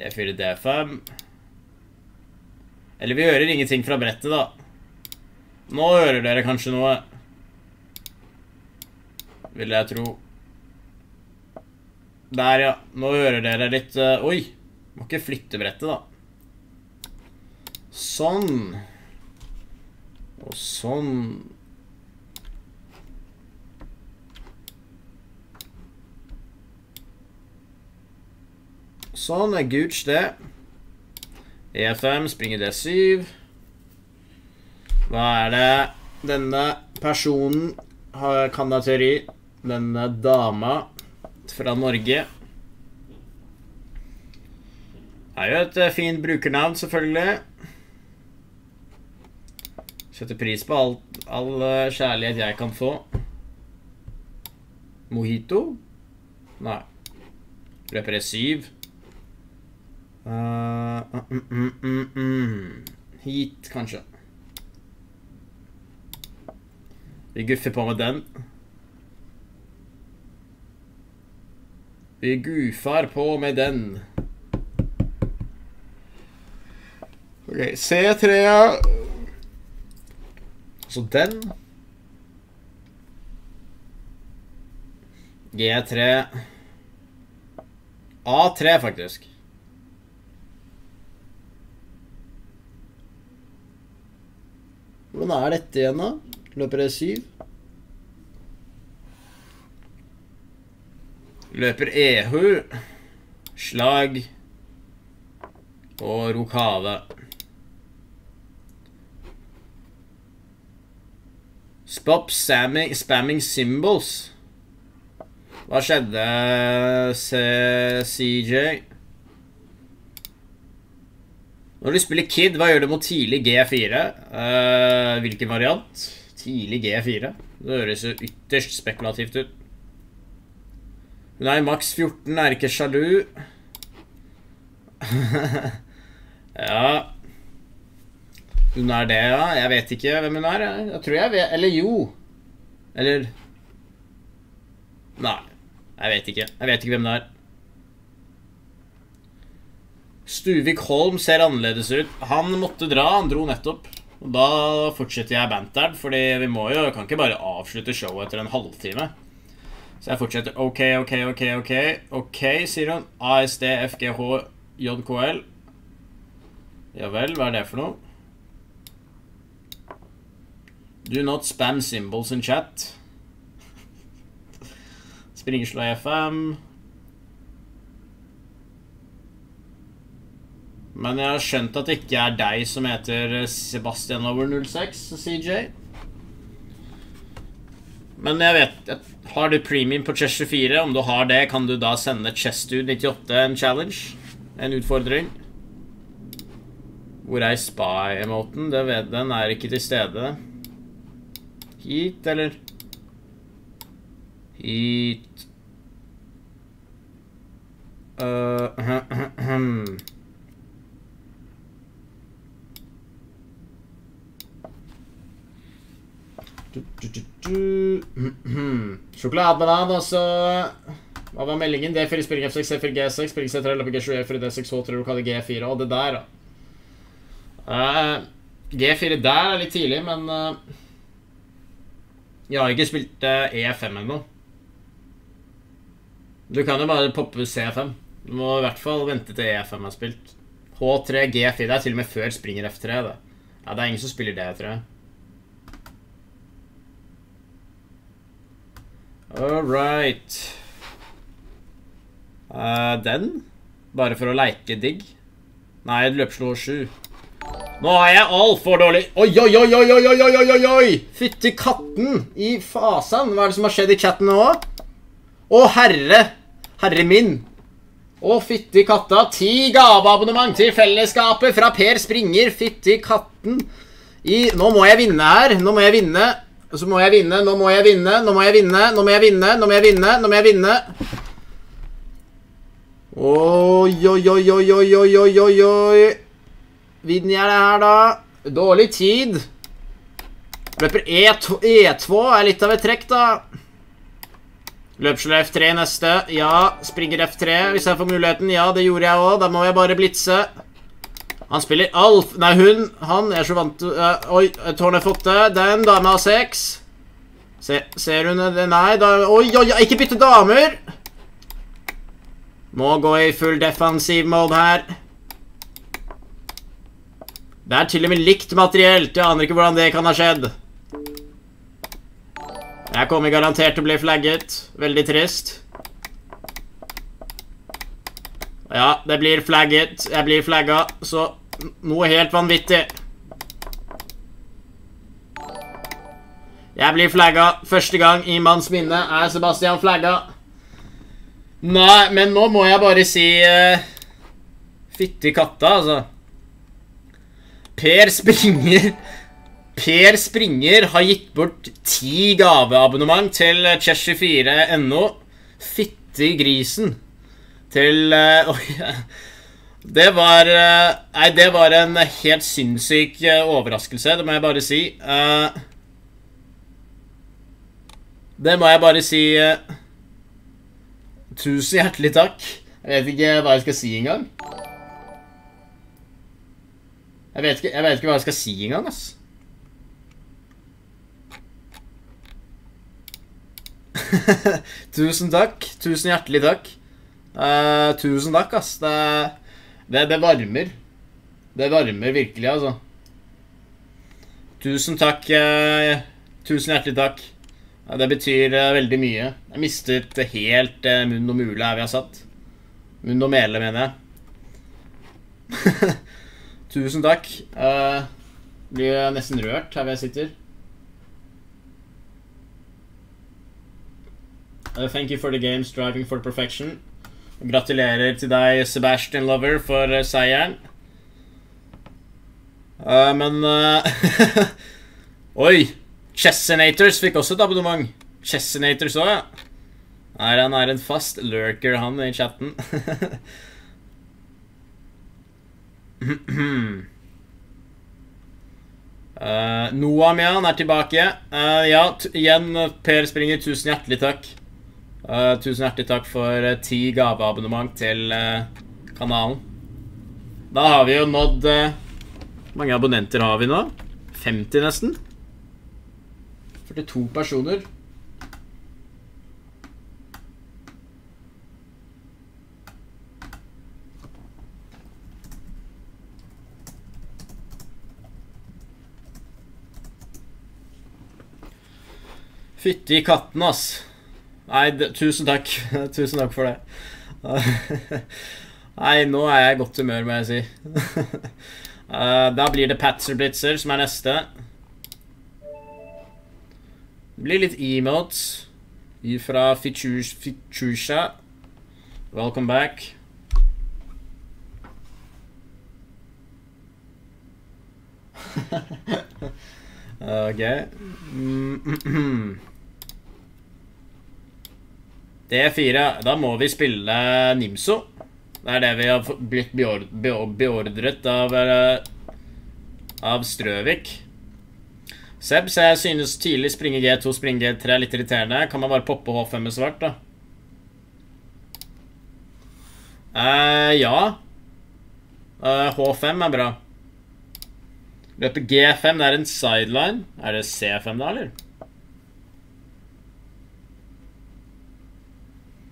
D4, D5. Eller vi hører ingenting fra brettet, da. Nå hører dere kanskje noe. Vil jeg tro. Der, ja. Nå hører dere litt uh, Oi! Må ikke flytte brettet, da. Sånn. Og sånn. Sånn er Gooch, det. E5, springer D7. Hva er det denne personen kan da teori? Denne dama fra Norge. Det er jo et eh, fint brukernavn, selvfølgelig. Setter pris på all, all eh, kjærlighet jeg kan få. Mojito? Nei. Repressiv. E7. Uh, mm, mm, mm, mm. Hit, kanskje. Vi guffer på med den. Vi gufar på med den. Ok, C3 Så den. G3 A3, faktisk. Hvordan er dette igjen, da? Løper E7. Løper EHU. Slag. Og rokave. Stop spamming, symbols. Hva skjedde, CJ? Når du spiller Kid, hva gjør du mot tidlig G4? Uh, hvilken variant? Tidlig G4. Det høres jo ytterst spekulativt ut. Hun er i maks 14, er ikke sjalu. ja Hun er det, ja. Jeg vet ikke hvem hun er. Jeg tror jeg vet Eller jo. Eller Nei. Jeg vet ikke. Jeg vet ikke hvem det er. Stuvik Holm ser annerledes ut. Han måtte dra, han dro nettopp. Og da fortsetter jeg banteren, fordi vi må jo Kan ikke bare avslutte showet etter en halvtime. Så jeg fortsetter. OK, OK, OK, OK. OK, sier hun. ASD, FGH, JKL. Ja vel, hva er det for noe? Do not spam symbols in chat. Springslå FM. Men jeg har skjønt at det ikke er deg som heter Sebastian over 06, CJ. Men jeg vet Har du premium på Chess 24? Om du har det, kan du da sende Chessdude98 en challenge? En utfordring? Hvor er spy-emoten? Den er ikke til stede. Hit, eller? Hit uh, Du, du, du, Sjokoladebanan også. Hva var meldingen? D4 spilling F6, C4 G6, spilling C3, løper G7, E4, D6, H3, lokale G4. Og det der, da. Uh, G4 der er litt tidlig, men uh, Jeg har ikke spilt uh, E5 ennå. Du kan jo bare poppe C5. Du må i hvert fall vente til E5 er spilt. H3, G4 Det er til og med før springer F3. det. Ja, det er ingen som spiller det, tror jeg. All right. Uh, den? Bare for å leke digg? Nei, løpslå sju. Nå er jeg altfor dårlig. Oi, oi, oi, oi, oi, oi, oi, oi, oi! Fytti katten i fasen. Hva er det som har skjedd i chatten nå? Å, herre. Herre min. Å, fytti katta. Ti gaveabonnement til fellesskapet fra Per Springer. Fytti katten. I Nå må jeg vinne her. Nå må jeg vinne. Og så må jeg vinne, nå må jeg vinne, nå må jeg vinne, nå må jeg vinne, nå må jeg vinne, nå må jeg vinne. Oi, oi, oi, oi, oi, oi, oi, oi, oi. Vinner jeg det her, da? Dårlig tid. Løper E2, E2 er litt av et trekk, da. Løpsel F3 neste. Ja. Springer F3 hvis jeg får muligheten. Ja, det gjorde jeg òg. Da må jeg bare blitse. Han spiller Alf Nei, hun. Han er så vant til uh, Oi, tårnet fått det. Den dame har sex. Se, ser hun det? Nei, da Oi, oi, oi, ikke bytte damer! Må gå i full defensiv mode her. Det er til og med likt materielt. Jeg aner ikke hvordan det kan ha skjedd. Jeg kommer garantert til å bli flagget. Veldig trist. Ja, det blir flagget. Jeg blir flagga, så noe helt vanvittig. Jeg blir flagga. Første gang i manns minne er Sebastian flagga. Nei, men nå må jeg bare si uh, Fytti katta, altså. Per Springer Per Springer har gitt bort ti gaveabonnement til Chess24.no. Fytti grisen. Til uh. Det var uh, Nei, det var en helt sinnssyk overraskelse, det må jeg bare si. det må jeg bare si Tusen hjertelig takk. Jeg vet ikke hva jeg skal si engang. Jeg vet ikke, jeg vet ikke hva jeg skal si engang, ass. tusen takk. Tusen hjertelig takk. Uh, tusen takk, ass. Det, det, det, varmer. Det varmer virkelig, altså. Tusen takk. Uh, tusen hjertelig takk. Det betyr uh, veldig mye. Jeg mistet helt uh, munn og mule her vi har satt. Munn og mele, mener jeg. Tusen takk. Uh, blir nesten rørt her hvor jeg sitter. Uh, thank you for the game, striving for perfection. Gratulerer til deg, Sebastian Lover, for uh, seieren. uh, Oi! Chessinators fikk også et abonnement. Chessinators òg, ja. Nei, han er en fast lurker, han, i chatten. uh, Noam, ja, han er tilbake. Uh, ja, igjen, Per Springer, tusen hjertelig takk. Uh, tusen hjertelig takk for uh, ti gaveabonnement til kanalen. Da har vi jo nådd Hvor mange abonnenter har vi nå? 50, nesten? 42 personer. Fytti katten, ass. Nei, det, tusen takk. tusen takk for det. Nei, nå er jeg i godt humør, må jeg si. uh, da blir det Patzer Blitzer som er neste. Det blir litt emotes fra Fichusha. Welcome back. Ok. D4. Da må vi spille Nimso. Det er det vi har blitt beordret av, eh, av Strøvik. Seb, så jeg synes tidlig springe G2, springe G3 er litt irriterende. Kan man bare poppe H5 med svart, da? Uh, ja. Uh, eh, H5 er bra. Løper G5, det er en sideline. Er det C5 da, eller?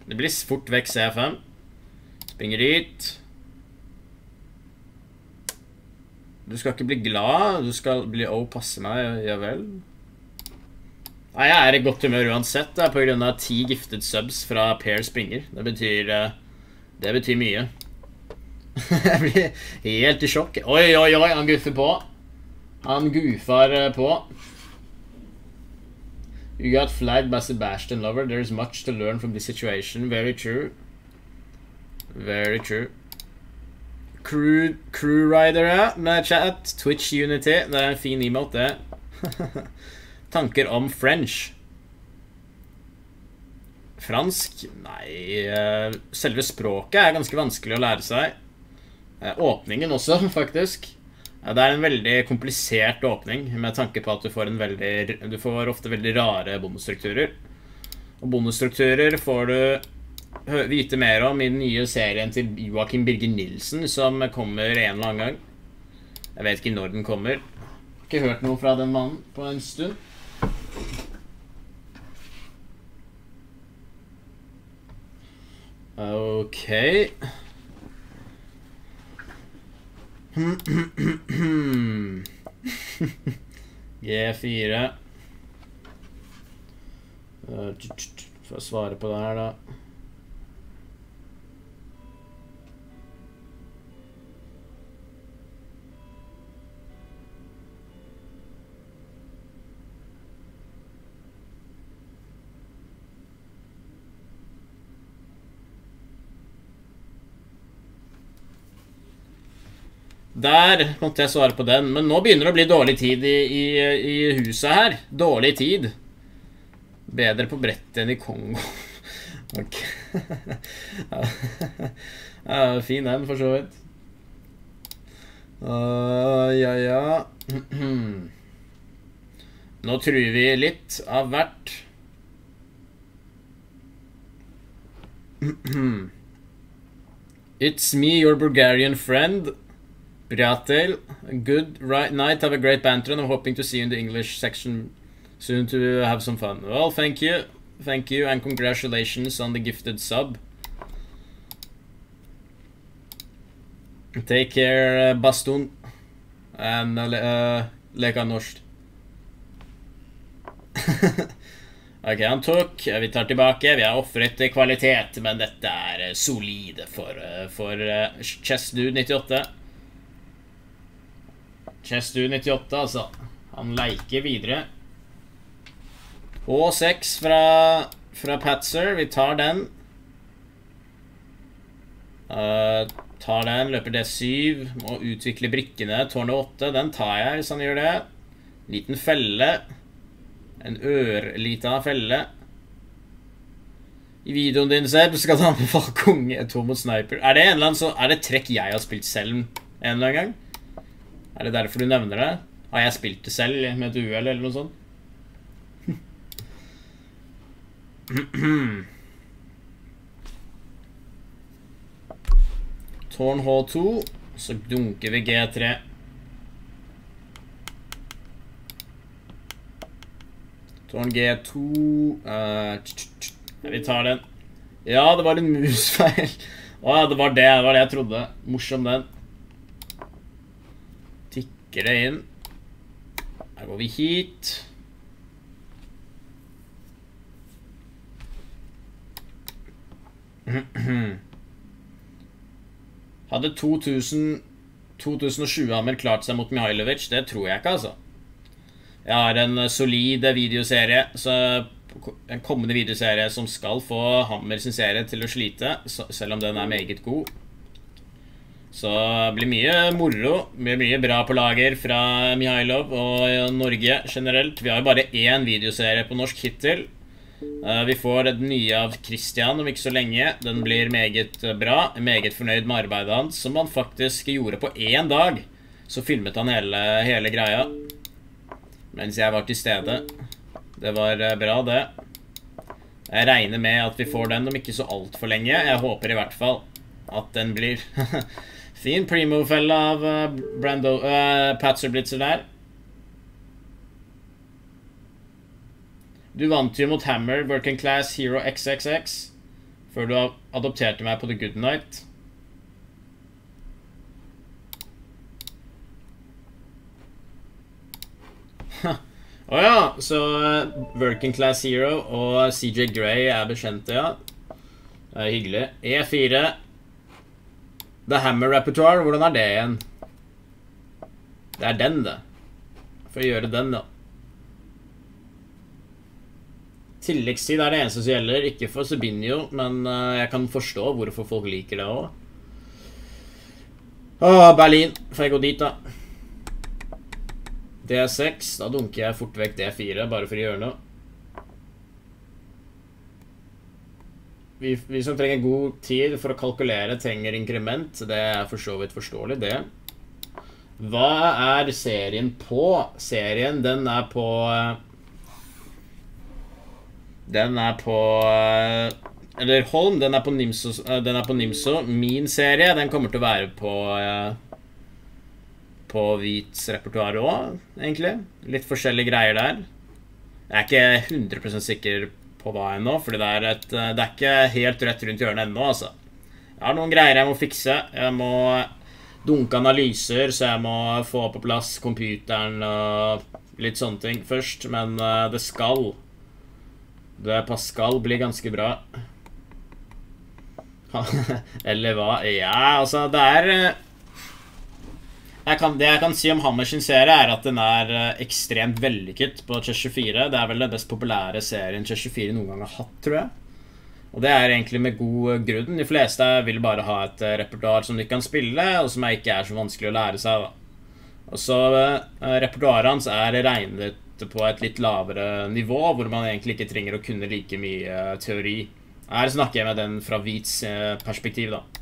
Det blir fort vekk C5. Springer dit. Du skal ikke bli glad, du skal bli Å, passe meg, ja vel. Nei, jeg er i godt humør uansett, det er på grunn av ti gifted subs fra Per Springer. Det betyr eh, Det betyr mye. jeg blir helt i sjokk. Oi, oi, oi, han guffer på. Han goofer eh, på. You got flagged by Sebastian Lover. There is much to learn from this situation. Very true. Very true. Crew, Crewridere med chat. Twitch Unity. Det er en fin emote, det. Tanker om French. Fransk? Nei eh, Selve språket er ganske vanskelig å lære seg. Eh, åpningen også, faktisk. Det er en veldig komplisert åpning, med tanke på at du får, veldig, du får ofte veldig rare bonusstrukturer. Og bonusstrukturer får du vite mer om i den nye serien til Joakim Birger Nilsen, som kommer en eller annen gang. Jeg vet ikke når den kommer. Ikke hørt noe fra den mannen på en stund. Ok. G4. Eh. Får jeg svare på det her, da. Der måtte jeg svare på den. Men nå begynner det å bli dårlig tid i, i, i huset her. Dårlig tid. Bedre på brettet enn i Kongo. ok. ja. fin den, for så vidt. Uh, ja, ja. Nå truer vi litt av hvert. It's me, your Bulgarian friend. Bratel, good right night. Have a great banter, and I'm hoping to see you in the English section soon to have some fun. Well, thank you, thank you, and congratulations on the gifted sub. Take care, uh, Baston, and uh, uh, Leka Norsk. ok, han tok. Vi tar tilbake. Vi har ofret kvalitet, men dette er eh, solide for, for uh, Chessdude 98. Chestu 98, altså. Han leker videre. H6 fra, fra Patzer. Vi tar den. Uh, tar den, løper D7. Må utvikle brikkene. Tårnet 8. Den tar jeg hvis han gjør det. Liten felle. En ørlita felle. I videoen din, Seb, skal du anbefale konge to mot sniper. Er det en eller annen så, Er det trekk jeg har spilt selv en eller annen gang? Er det derfor du nevner det? Har jeg spilt det selv med et uhell eller noe sånt? Tårn H2, så dunker vi G3. Tårn G2 eh, tsk, tsk, tsk. Vi tar den. Ja, det var en musfeil. Å ja, det var det jeg trodde. Morsom den tikker det inn. Her går vi hit. Hadde 2000 2020-hammer klart seg mot Mihailovic? Det tror jeg ikke, altså. Jeg har en solid videoserie, en kommende videoserie som skal få Hammer sin serie til å slite, selv om den er meget god. Så det blir mye moro. Mye, mye bra på lager fra Mihailov og Norge generelt. Vi har jo bare én videoserie på norsk hittil. Eh, Vi får den nye av Christian om ikke så lenge. Den blir meget bra. Meget fornøyd med arbeidet hans, som han faktisk gjorde på én dag. Så filmet han hele, hele greia mens jeg var til stede. Det var eh, bra, det. Jeg regner med at vi får den om ikke så altfor lenge. Jeg håper i hvert fall at den blir fin primo-felle av eh, Brando uh, Patzer Blitzer der. Du vant jo mot Hammer, Working Class, Hero XXX før du adopterte meg på The Good Night. Å ja, så eh, Working Class Hero og CJ Grey er bekjente, ja. Det er hyggelig. E4. The Hammer Repertoire, hvordan er det igjen? Det er den, det. For å gjøre den, da. Tilleggstid er det eneste som gjelder, ikke for Subinio, men eh, jeg kan forstå hvorfor folk liker det òg. Åh, Berlin. Får jeg gå dit, da? D6. Da dunker jeg fort vekk D4, bare for å gjøre noe. Vi, vi som trenger god tid for å kalkulere, trenger inkrement. Det er for så vidt forståelig, det. Hva er serien på? Serien, den er på eh, Den er på eh, Eller Holm, den er på Nimso. eh, Den er på Nimso. Min serie, den kommer til å være på På Hvits repertoar òg, egentlig. Litt forskjellige greier der. Jeg er ikke 100% sikker på hva ennå, fordi det er, eh, det er ikke helt rett rundt hjørnet ennå, altså. Jeg har noen greier jeg må fikse. Jeg må dunke analyser, så jeg må få på plass computeren og litt sånne ting først. Men eh, det skal Det Pascal blir ganske bra. Eller hva? Ja, altså, det er eh, jeg kan, Det jeg kan si om Hammers sin serie, er at den er eh, ekstremt vellykket på Chess 24. Det er vel den mest populære serien Chess 24 noen gang har hatt, tror jeg. Og det er egentlig med god eh, grunn. De fleste vil bare ha et eh, repertoar som de kan spille, og som ikke er så vanskelig å lære seg. da. Og så Repertoaret hans er regnet på et litt lavere nivå, hvor man egentlig ikke trenger å kunne like mye teori. Her snakker jeg med den fra Hvits perspektiv, da.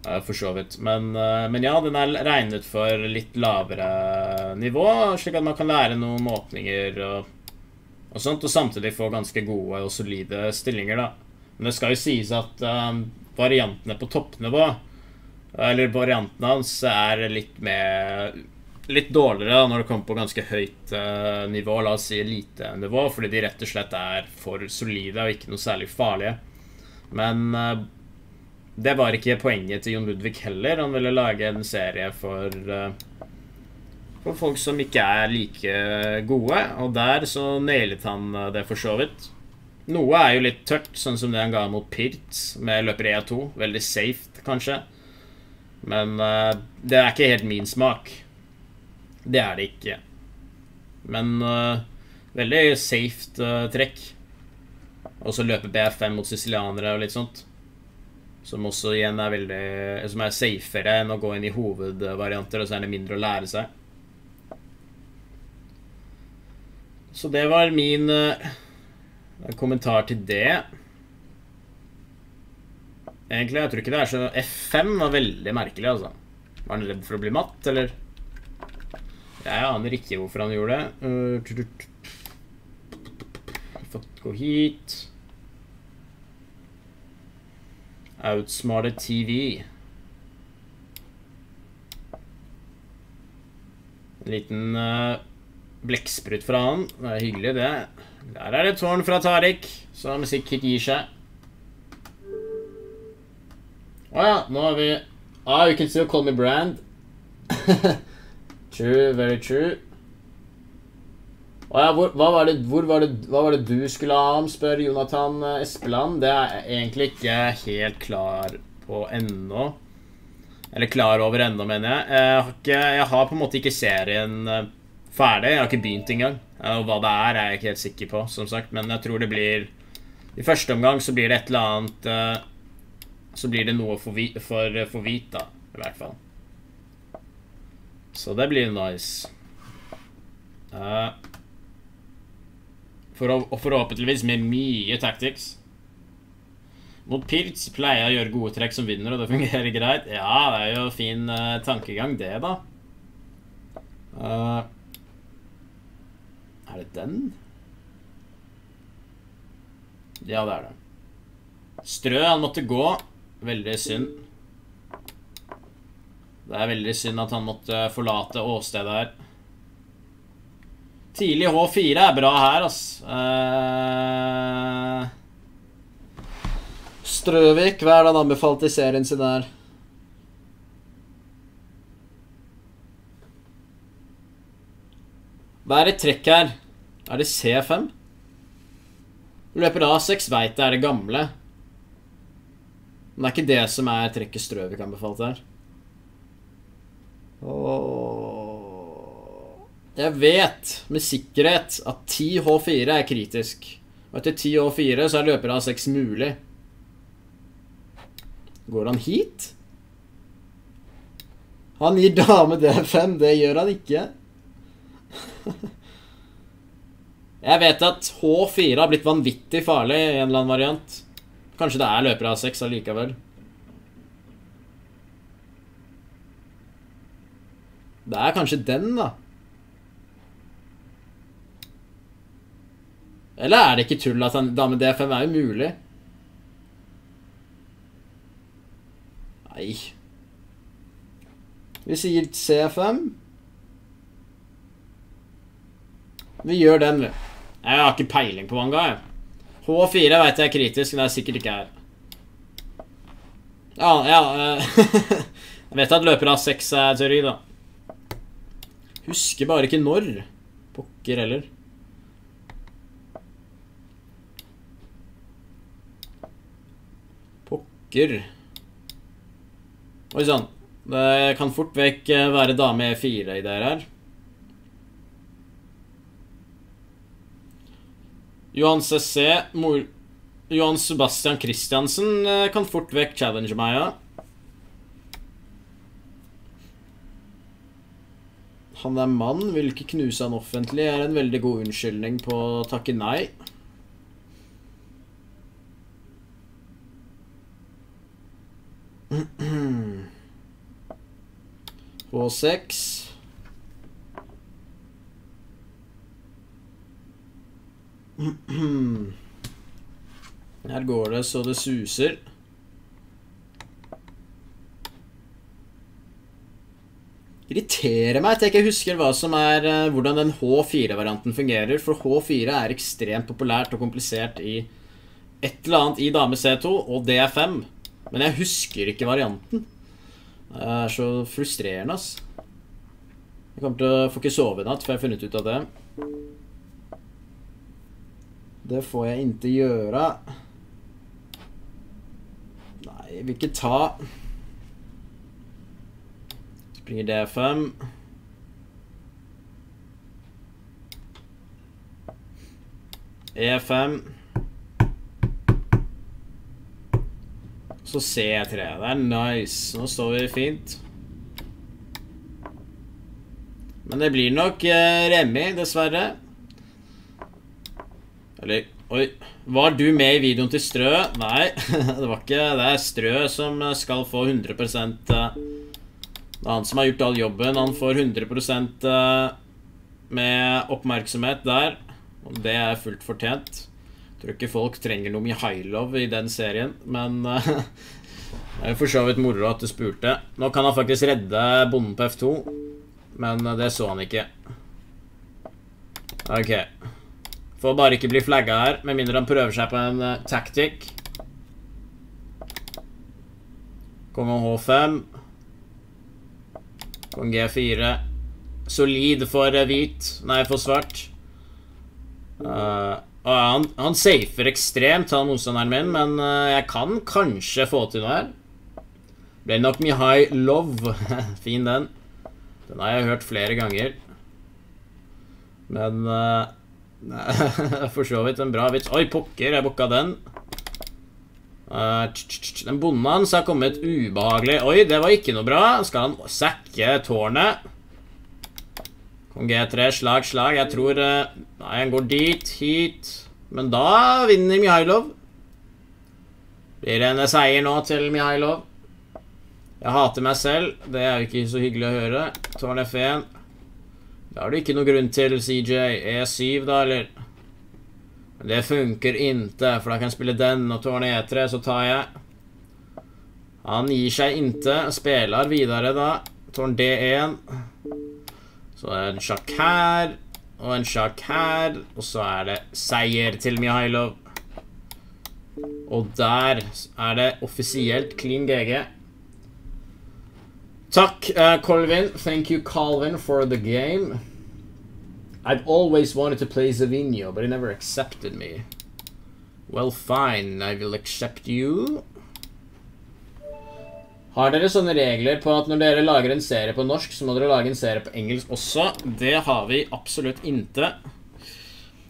For så vidt. Men, eh, men ja, den er regnet for litt lavere nivå, slik at man kan lære noen åpninger og, og sånt, og samtidig få ganske gode og solide stillinger, da. Men det skal jo sies at um, variantene på toppnivå, eller variantene hans, er litt mer Litt dårligere når det kommer på ganske høyt uh, nivå, la oss si elitenivå, fordi de rett og slett er for solide og ikke noe særlig farlige. Men eh, det var ikke poenget til Jon Ludvig heller. Han ville lage en serie for eh, For folk som ikke er like gode, og der så nailet han eh, det for så vidt. Noe er jo litt tørt, sånn som det han ga mot Pirt med løper E2. Veldig safe, kanskje. Men uh, det er ikke helt min smak. Det er det ikke. Men uh, veldig safe uh, trekk. Og så løpe B5 mot sicilianere og litt sånt. Som også igjen er veldig Som er safere enn å gå inn i hovedvarianter, og så er det mindre å lære seg. Så det var min eh, kommentar til det. Egentlig, jeg tror ikke det er så F5 var veldig merkelig, altså. Var han redd for å bli matt, eller? Jeg aner ikke hvorfor han gjorde det. Tut. Fått gå hit. Outsmarted TV. En liten uh, blekksprut fra han. Det er hyggelig, det. Der er det tårn fra Tariq, som sikkert gir seg. Å ja, nå har vi Ah, you can still call me Brand. true, very true. Ja, hvor, var det, hvor var det, hva var det du skulle ha om, spør Jonathan eh, Espeland. Det er jeg egentlig ikke helt klar på ennå. Eller klar over ennå, mener jeg. Jeg har, ikke, jeg har på en måte ikke serien eh, ferdig. Jeg har ikke begynt engang. Eh, Og hva det er, er jeg ikke helt sikker på, som sagt. Men jeg tror det blir I første omgang så blir det et eller annet eh, Så blir det noe for, vi, for, for hvit, da. I hvert fall. Så det blir nice. Eh, for, å- og forhåpentligvis med mye tactics. Mot Pirts pleier jeg å gjøre gode trekk som vinner, og det fungerer greit. Ja, det er jo fin uh, tankegang, det, da. Uh, er det den? Ja, det er det. Strø, han måtte gå. Veldig synd. Det er veldig synd at han måtte forlate åstedet her. Tidlig H4 er bra her, altså. Uh... Strøvik, hva er det han anbefalte i serien sin der? Hva er det trekk her? Er det C5? Løper A6, veit det er det gamle. Men det er ikke det som er trekket Strøvik anbefalte her. Åh. Jeg vet med sikkerhet at 10 H4 er kritisk. Og etter 10 H4 så er løper A6 mulig. Går han hit? Han gir dame D5. Det gjør han ikke. Jeg vet at H4 har blitt vanvittig farlig i en eller annen variant. Kanskje det er løper A6 allikevel. Det er kanskje den, da. Eller er det ikke tull at han, dame D5 er umulig? Nei. Vi sier C5. Vi gjør den, vi. Jeg har ikke peiling på hva jeg. H4 veit jeg er kritisk, men det er sikkert ikke her. Ja, ja eh, Jeg vet at løper av 6 er teori, da. Husker bare ikke når. Pokker heller. Pokker. Oi sann. Det kan fort vekk eh, være dame E4 i det her. Johan CC Johan Sebastian Christiansen eh, kan fort vekk challenge meg, ja. Han er mann, vil ikke knuse han offentlig, er en veldig god unnskyldning på å takke nei. H6 Her går det så det suser. Irriterer meg at jeg ikke husker hva som er, eh, hvordan den H4-varianten fungerer, for H4 er ekstremt populært og komplisert i et eller annet i dame C2 og D5. Men jeg husker ikke varianten. Det er så frustrerende, ass. Jeg kommer til å få ikke sove i natt før jeg har funnet ut av det. Det får jeg ikke gjøre. Nei, jeg vil ikke ta Springer D5. E5. Så C3. Det er nice. Nå står vi fint. Men det blir nok eh, Remi, dessverre. Eller Oi. Var du med i videoen til Strø? Nei, det var ikke Det er Strø som skal få 100 eh, Det er han som har gjort all jobben. Han får 100 eh, med oppmerksomhet der. Og det er fullt fortjent. Tror ikke folk trenger noe Mihailov i den serien, men eh, det er for så vidt moro at du spurte. Nå kan han faktisk redde bonden på F2, men det så han ikke. Ok. Får bare ikke bli flagga her, med mindre han prøver seg på en uh, tactic. Konge H5. Kong G4. Solid for uh, hvit. Nei, for svart. Uh, han, han safer ekstremt, han motstanderen min, men uh, jeg kan kanskje få til noe her. Ble nok Mihai Love. fin den. Den har jeg hørt flere ganger. Men uh, For så vidt en bra vits. Oi, pokker, jeg booka den. Uh, den bonden hans har kommet ubehagelig Oi, det var ikke noe bra. Skal han sakke tårnet? Kong G3, slag, slag. Jeg tror uh, Nei, han går dit, hit. Men da vinner Mihailov. Blir det en seier nå til Mihailov? Jeg hater meg selv. Det er jo ikke så hyggelig å høre. Tårn F1. Da har du ikke noe grunn til CJ. E7, da, eller? Men det funker inte, for da kan jeg spille den, og tårn E3, så tar jeg. Han gir seg inte. Spiller videre, da. Tårn D1. Så er det en sjakk her, og en sjakk her, og så er det seier til Mihailov. Og der er det offisielt clean GG. Takk, uh, Colvin. Thank you, Colvin, for the game. I've always wanted to play Zavino, but he never accepted me. Well, fine. I will accept you. Har dere sånne regler på at når dere lager en serie på norsk, så må dere lage en serie på engelsk også? Det har vi absolutt inte.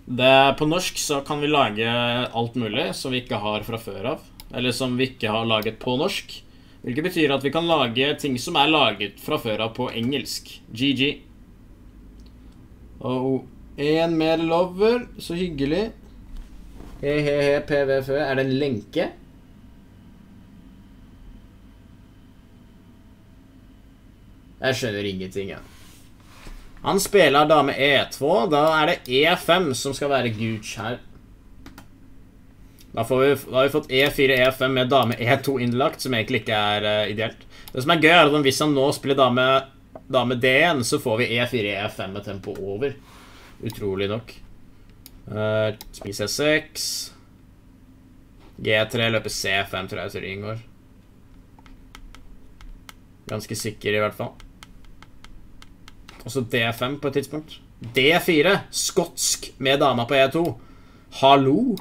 Det, på norsk så kan vi lage alt mulig som vi ikke har fra før av. Eller som vi ikke har laget på norsk. Hvilket betyr at vi kan lage ting som er laget fra før av på engelsk. GG. Og en mer lover. Så hyggelig. He-he-he, PVFØ. Er det en lenke? Jeg skjønner ingenting, jeg. Han spiller dame E2. Da er det E5 som skal være Gooch her. Da, har vi fått E4, E5 med dame E2 innlagt, som egentlig ikke er uh, ideelt. Det som er gøy, er at hvis han nå spiller dame, dame D1, så får vi E4, E5 med tempo over. Utrolig nok. Uh, Spis E6. G3 løper C5, tror jeg teorien går. Ganske sikker, i hvert fall. Og så D5 på et tidspunkt. D4. Skotsk med dama på E2. Hallo?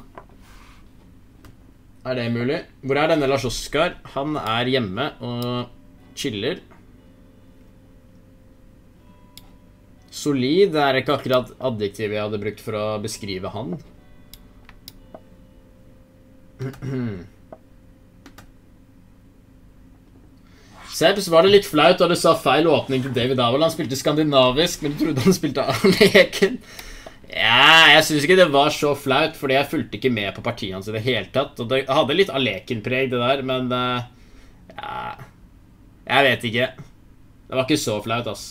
Er det mulig? Hvor er denne Lars Oskar? Han er hjemme og chiller. Solid er ikke akkurat adjektivet jeg hadde brukt for å beskrive han. Sebs, var det litt flaut da du sa feil åpning til David Avald? Han spilte skandinavisk, men du trodde han spilte Aleken? Ja, jeg syns ikke det var så flaut, fordi jeg fulgte ikke med på partiet hans i det hele tatt. Og det hadde litt Aleken-preg, det der, men uh, Ja Jeg vet ikke. Det var ikke så flaut, ass.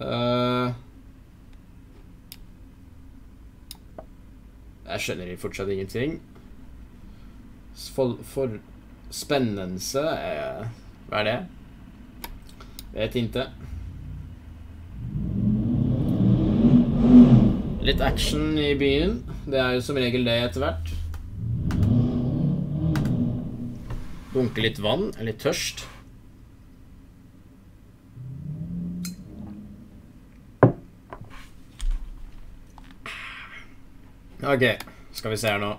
Uh, jeg skjønner fortsatt ingenting. For, for spennelse er, Hva er det? Vet ikke. Litt action i byen. Det er jo som regel det etter hvert. Dunke litt vann. Er litt tørst. Ok, skal vi se her nå.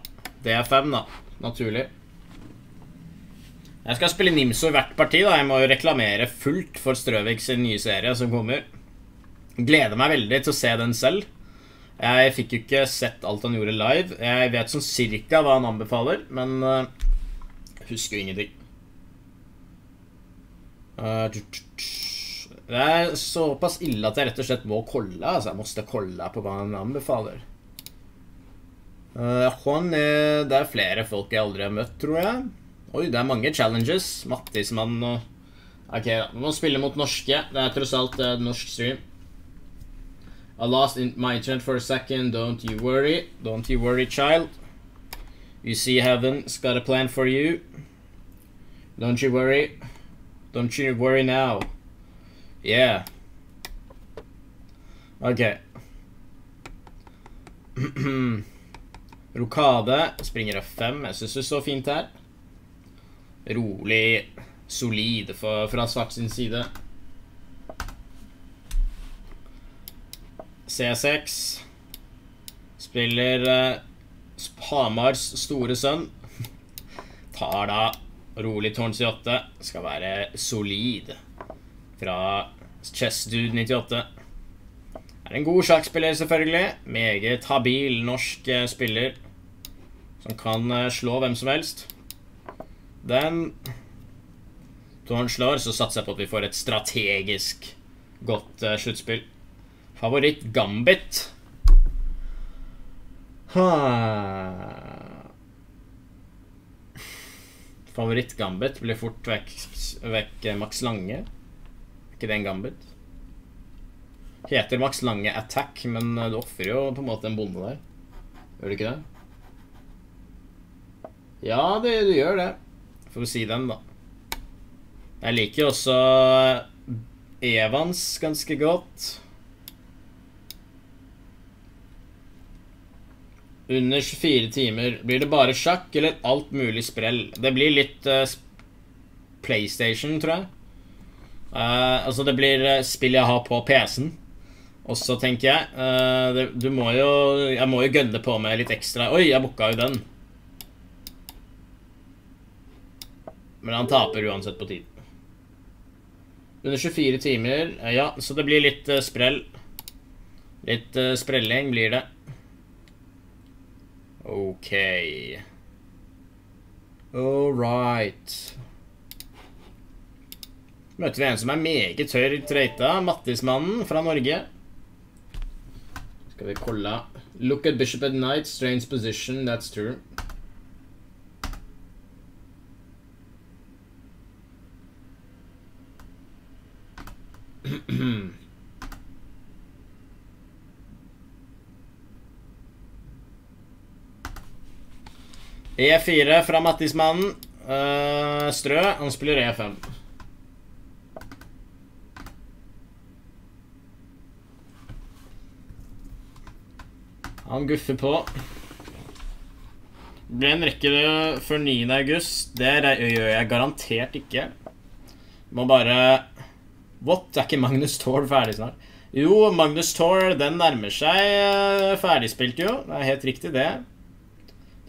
Det er fem, da. Naturlig. Jeg skal spille Nimso i hvert parti. da Jeg må jo reklamere fullt for Strøvik sin nye serie som kommer. Gleder meg veldig til å se den selv. Jeg fikk jo ikke sett alt han gjorde live. Jeg vet sånn cirka hva han anbefaler, men uh, husker ingenting. Uh, det er såpass ille at jeg rett og slett må kolle. Altså, jeg måtte kolle på hva han anbefaler. Uh, Juan er, det er flere folk jeg aldri har møtt, tror jeg. Oi, det er mange challenges. Mattismann og Ok, da. Vi må spille mot norske. Det er tross alt uh, norsk stream. I lost in my internet for a second. Don't you worry. Don't you worry, child. You see heaven's got a plan for you. Don't you worry. Don't you worry now. Yeah. Ok. Rokade springer av fem. Jeg syns det står fint her rolig, solid for, fra Svart sin side. C6 spiller eh, Hamars store sønn. Tar da rolig tårn 8. Skal være solid fra Chessdude 98. Er en god sjakkspiller, selvfølgelig. Meget habil norsk uh, spiller som kan uh, slå hvem som helst. Den Tårn slår, så satser jeg på at vi får et strategisk godt uh, sluttspill. Favoritt Gambit. Ha. Favoritt Gambit blir fort vekk, vekk eh, Max Lange. Er ikke det en Gambit? Heter Max Lange Attack, men eh, du ofrer jo på en måte en bonde der. Gjør du ikke det? Ja, det, du gjør det for å si den, da. Jeg liker også Evans ganske godt. Under 24 timer. Blir det bare sjakk eller alt mulig sprell? Det blir litt uh, PlayStation, tror jeg. Uh, altså, det blir uh, spill jeg har på PC-en. Og så tenker jeg det, Du må jo Jeg må jo gønne på med litt ekstra Oi, jeg booka jo den. Men han taper uansett på tid. Under 24 timer Ja, så det blir litt uh, sprell. Litt uh, sprelling blir det. OK. All right. Møter vi en som er meget tørr treita. Mattismannen fra Norge. Skal vi kolla Look at bishop at night. Strange position. That's true. E4 fra Mattismannen. Uh, strø. Han spiller E5. Han guffer på. Blir en rekke før 9. august. Det gjør jeg garantert ikke. Må bare What? Er ikke Magnus Tord ferdig snart? Jo, Magnus Tord, den nærmer seg eh, ferdigspilt, jo. Det er helt riktig, det.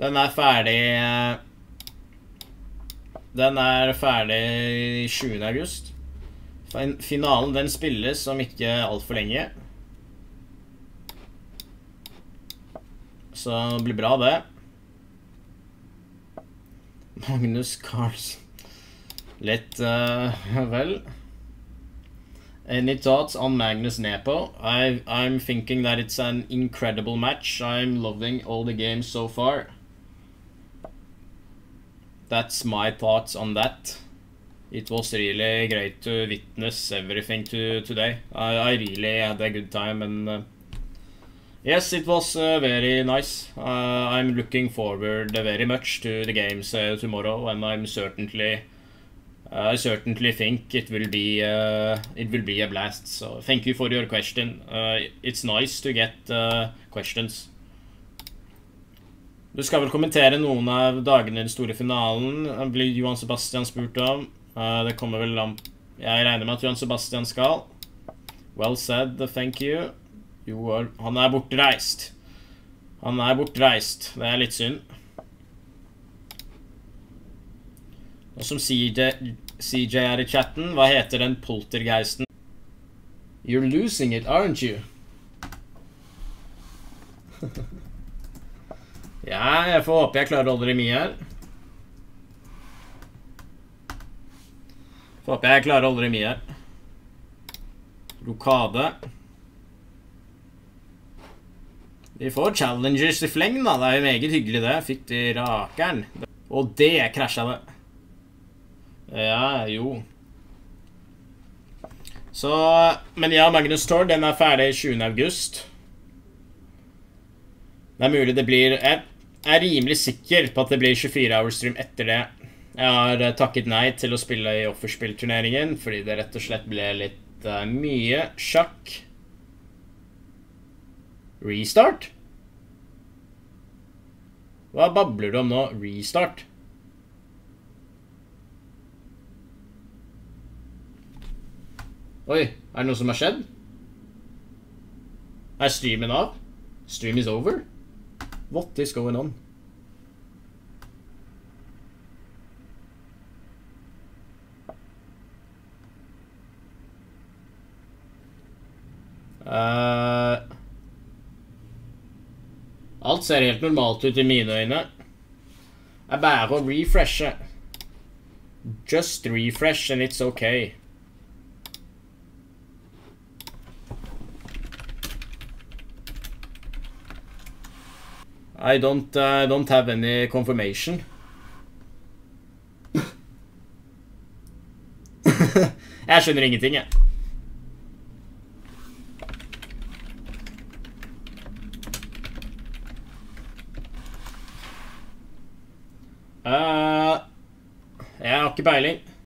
Den er ferdig eh, Den er ferdig 7. august. Finalen den spilles om ikke altfor lenge. Så det blir bra, det. Magnus Carlsen Litt uh, Vel. Any thoughts on Magnus Nepo? I, I'm thinking that it's an incredible match. I'm loving all the games so far. That's my thoughts on that. It was really great to witness everything to today. I, I really had a good time and uh, yes, it was uh, very nice. Uh, I'm looking forward very much to the games uh, tomorrow, and I'm certainly. Uh, certainly think it will be uh, it will be a blast. So thank you for your question. Uh, it's nice to get uh, questions. Du skal vel kommentere noen av dagene i den store finalen, Det blir Johan Sebastian spurt om. Uh, det kommer vel an Jeg regner med at Johan Sebastian skal. Well said, thank you. Jo, han er bortreist. Han er bortreist. Det er litt synd. Og som CJ, CJ er i chatten, hva heter den poltergeisten? You're losing it, aren't you? ja, jeg får håpe jeg klarer å holde remis her. Får håpe jeg klarer å holde remis her. Rokade. Vi får challengers i fleng, da. Det er jo meget hyggelig, det. Fytti rakeren. Og det krasja det. Ja, jo. Så Men ja, Magnus Tord, den er ferdig 20. august. Det er mulig det blir Jeg er rimelig sikker på at det blir 24 hours stream etter det. Jeg har eh, takket nei til å spille i offerspillturneringen fordi det rett og slett ble litt uh, mye sjakk. Restart? Hva babler du om nå? Restart? Oi, er det noe som har skjedd? Er streamen av? Stream is over? What is going on? Uh, alt ser helt normalt ut i mine øyne. Er bare å refreshe. Just refresh and it's okay. I don't, uh, don't have any confirmation. jeg skjønner ingenting, jeg. Uh, jeg har ikke peiling.